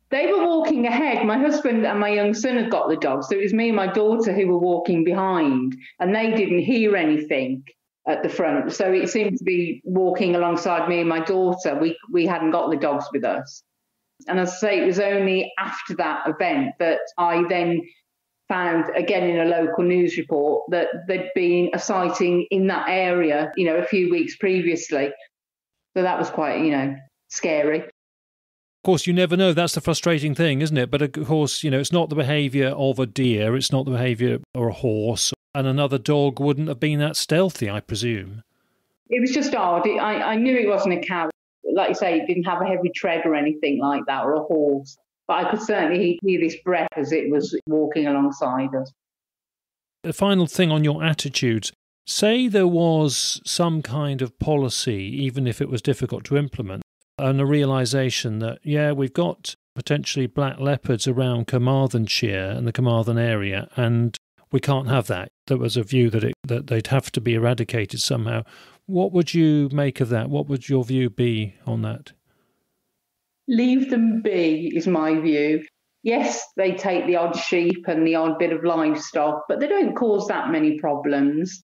They were walking ahead. My husband and my young son had got the dogs. So it was me and my daughter who were walking behind, and they didn't hear anything at the front. So it seemed to be walking alongside me and my daughter. We we hadn't got the dogs with us. And as I say, it was only after that event that I then found again in a local news report that there'd been a sighting in that area, you know, a few weeks previously. So that was quite, you know, scary. Of course, you never know. That's the frustrating thing, isn't it? But of course, you know, it's not the behaviour of a deer, it's not the behaviour or a horse, and another dog wouldn't have been that stealthy, I presume. It was just odd. I, I knew it wasn't a cow. Like you say, it didn't have a heavy tread or anything like that, or a horse but I could certainly hear this breath as it was walking alongside us. The final thing on your attitudes say there was some kind of policy, even if it was difficult to implement, and a realization that, yeah, we've got potentially black leopards around Carmarthenshire and the Carmarthen area, and we can't have that. There was a view that it, that they'd have to be eradicated somehow. What would you make of that? What would your view be on that? Leave them be, is my view. Yes, they take the odd sheep and the odd bit of livestock, but they don't cause that many problems.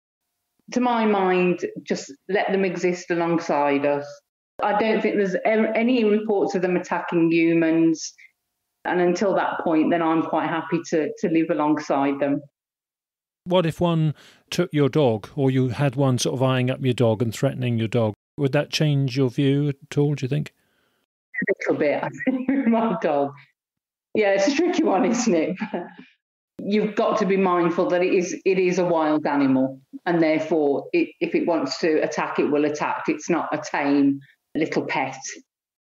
To my mind, just let them exist alongside us. I don't think there's any reports of them attacking humans. And until that point, then I'm quite happy to, to live alongside them. What if one took your dog, or you had one sort of eyeing up your dog and threatening your dog? Would that change your view at all, do you think? A little bit, I think, with my dog. Yeah, it's a tricky one, isn't it? You've got to be mindful that it is it is a wild animal, and therefore, it, if it wants to attack, it will attack. It's not a tame little pet.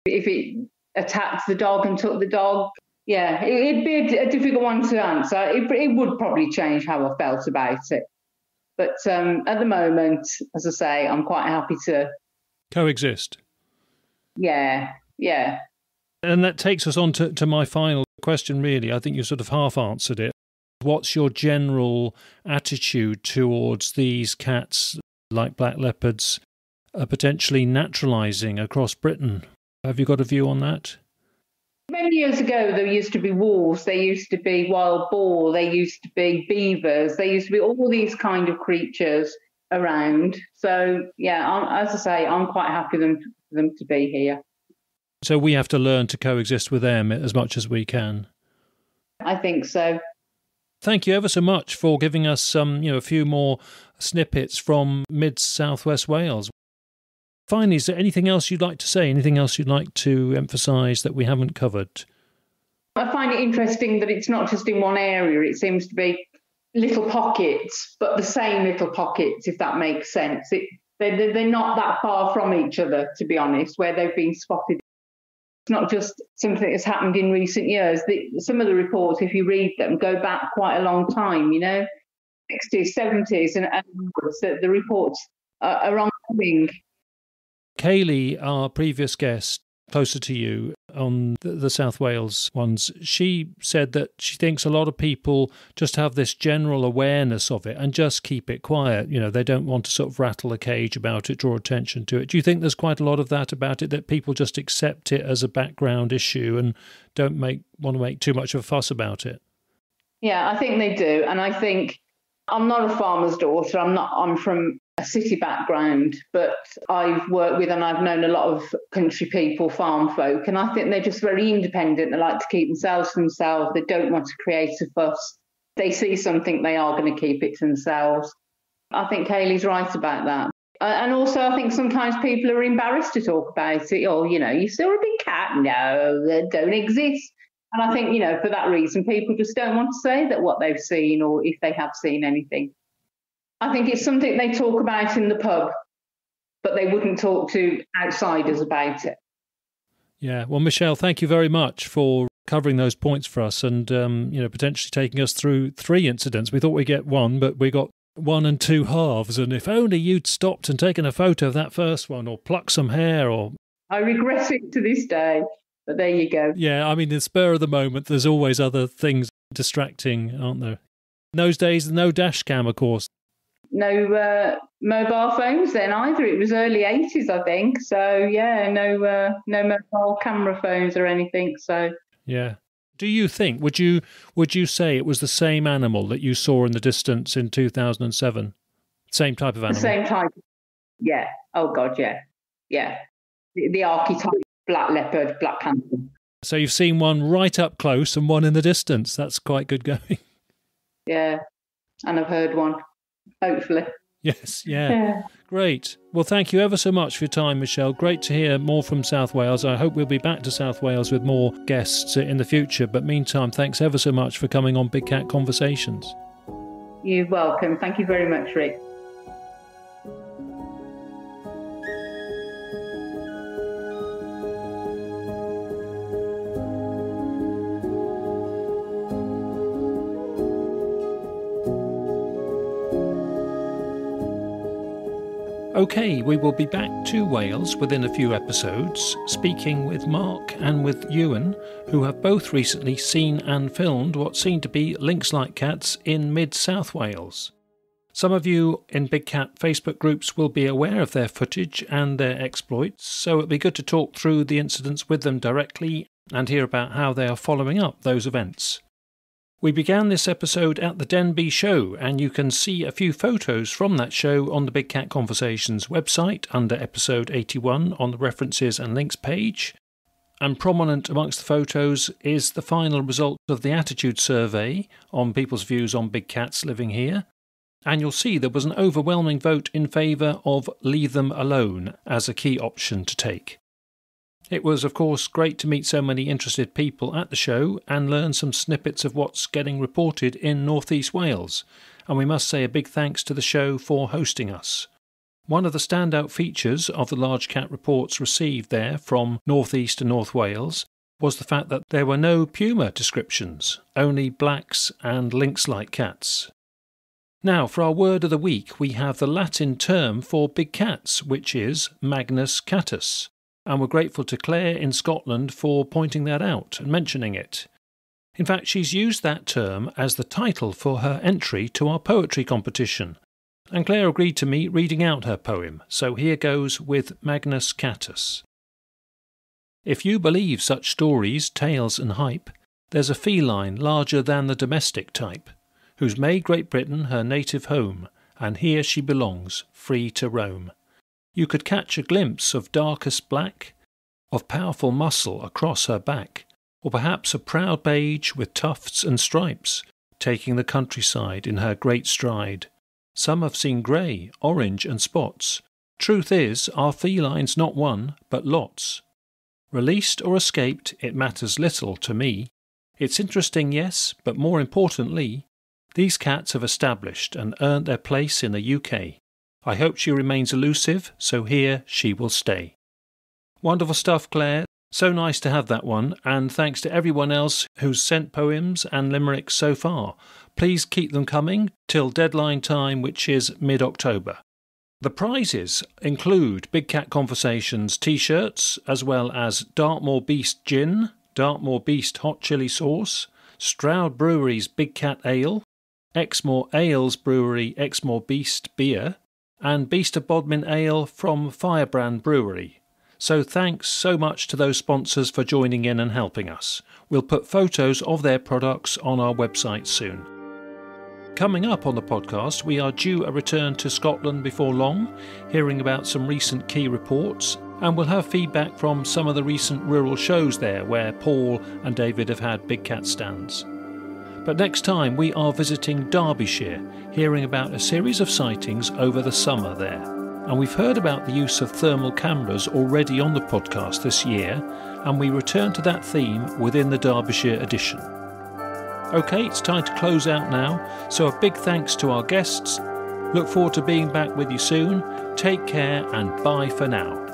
If it attacked the dog and took the dog, yeah, it, would be a, a, difficult one to answer. It, it, would probably change how I felt about it. But um, at the moment, as I say, I'm quite happy to coexist. Yeah, yeah. And that takes us on to, to my final question, really. I think you sort of half answered it. What's your general attitude towards these cats, like black leopards, uh, potentially naturalising across Britain? Have you got a view on that? Many years ago, there used to be wolves, there used to be wild boar, there used to be beavers, there used to be all these kind of creatures around. So, yeah, as I say, I'm quite happy for them to be here. So we have to learn to coexist with them as much as we can. I think so. Thank you ever so much for giving us some, you know, a few more snippets from mid southwest Wales. Finally, is there anything else you'd like to say? Anything else you'd like to emphasise that we haven't covered? I find it interesting that it's not just in one area. It seems to be little pockets, but the same little pockets, if that makes sense. It, they're, they're not that far from each other, to be honest, where they've been spotted not just something that's happened in recent years. The, some of the reports, if you read them, go back quite a long time, you know, 60s, 70s, and, and the, the reports are, are ongoing. Kaylee, our previous guest, closer to you on the, the, South Wales ones, she said that she thinks a lot of people just have this general awareness of it and just keep it quiet. You know, they don't want to sort of rattle a cage about it, draw attention to it. Do you think there's quite a lot of that about it, that people just accept it as a background issue and don't make want to make too much of a fuss about it? Yeah, I think they do. And I think I'm not a farmer's daughter. I'm not I'm from a city background, but I've worked with and I've known a lot of country people, farm folk, and I think they're just very independent. They like to keep themselves to themselves. They don't want to create a fuss. They see something, they are going to keep it to themselves. I think Kaylee's right about that. And also, I think sometimes people are embarrassed to talk about it. Or, you know, you saw a big cat? No, they don't exist. And I think, you know, for that reason, people just don't want to say that what they've seen or if they have seen anything. I think it's something they talk about in the pub, but they wouldn't talk to outsiders about it. Yeah. Well, Michelle, thank you very much for covering those points for us and, um, you know, potentially taking us through three incidents. We thought we'd get one, but we got one and two halves. And if only you'd stopped and taken a photo of that first one or plucked some hair or. I regret it to this day, but there you go. Yeah. I mean, in the spur of the moment, there's always other things distracting, aren't there? In those days, no dash cam, of course no uh, mobile phones then either. It was early 80s, I think. So yeah, no uh, no mobile camera phones or anything. So yeah. Do you think would you would you say it was the same animal that you saw in the distance in 2007? Same type of animal. The same type. Yeah. Oh God. Yeah. Yeah. The, the archetype: black leopard, black panther. So you've seen one right up close and one in the distance. That's quite good going. Yeah, and I've heard one hopefully. Yes, yeah. yeah. Great. Well, thank you ever so much for your time, Michelle. Great to hear more from South Wales. I hope we'll be back to South Wales with more guests in the future. But meantime, thanks ever so much for coming on Big Cat Conversations. You're welcome. Thank you very much, Rick. Okay, we will be back to Wales within a few episodes, speaking with Mark and with Ewan, who have both recently seen and filmed what seem to be lynx like cats in mid South Wales. Some of you in Big Cat Facebook groups will be aware of their footage and their exploits, so it'd be good to talk through the incidents with them directly and hear about how they are following up those events. We began this episode at the Denbigh Show, and you can see a few photos from that show on the Big Cat Conversations website under episode 81 on the references and links page. And prominent amongst the photos is the final result of the attitude survey on people's views on big cats living here. And you'll see there was an overwhelming vote in favour of leave them alone as a key option to take. It was, of course, great to meet so many interested people at the show and learn some snippets of what's getting reported in North East Wales, and we must say a big thanks to the show for hosting us. One of the standout features of the large cat reports received there from North East and North Wales was the fact that there were no puma descriptions, only blacks and lynx like cats. Now, for our word of the week, we have the Latin term for big cats, which is Magnus cattus and we're grateful to Claire in Scotland for pointing that out and mentioning it. In fact, she's used that term as the title for her entry to our poetry competition, and Claire agreed to me reading out her poem, so here goes with Magnus Cattus. If you believe such stories, tales, and hype, there's a feline larger than the domestic type, who's made Great Britain her native home, and here she belongs, free to roam you could catch a glimpse of darkest black, of powerful muscle across her back, or perhaps a proud beige with tufts and stripes, taking the countryside in her great stride. Some have seen grey, orange, and spots. Truth is, our felines not one, but lots. Released or escaped, it matters little to me. It's interesting, yes, but more importantly, these cats have established and earned their place in the UK. I hope she remains elusive, so here she will stay. Wonderful stuff, Claire. So nice to have that one, and thanks to everyone else who's sent poems and limericks so far. Please keep them coming till deadline time, which is mid October. The prizes include Big Cat Conversations t shirts, as well as Dartmoor Beast Gin, Dartmoor Beast Hot Chili Sauce, Stroud Brewery's Big Cat Ale, Exmoor Ales Brewery Exmoor Beast Beer, and Beast of Bodmin Ale from Firebrand Brewery. So thanks so much to those sponsors for joining in and helping us. We'll put photos of their products on our website soon. Coming up on the podcast, we are due a return to Scotland before long, hearing about some recent key reports, and we'll have feedback from some of the recent rural shows there where Paul and David have had big cat stands. But next time we are visiting Derbyshire, hearing about a series of sightings over the summer there. And we've heard about the use of thermal cameras already on the podcast this year, and we return to that theme within the Derbyshire edition. Okay, it's time to close out now, so a big thanks to our guests. Look forward to being back with you soon. Take care and bye for now.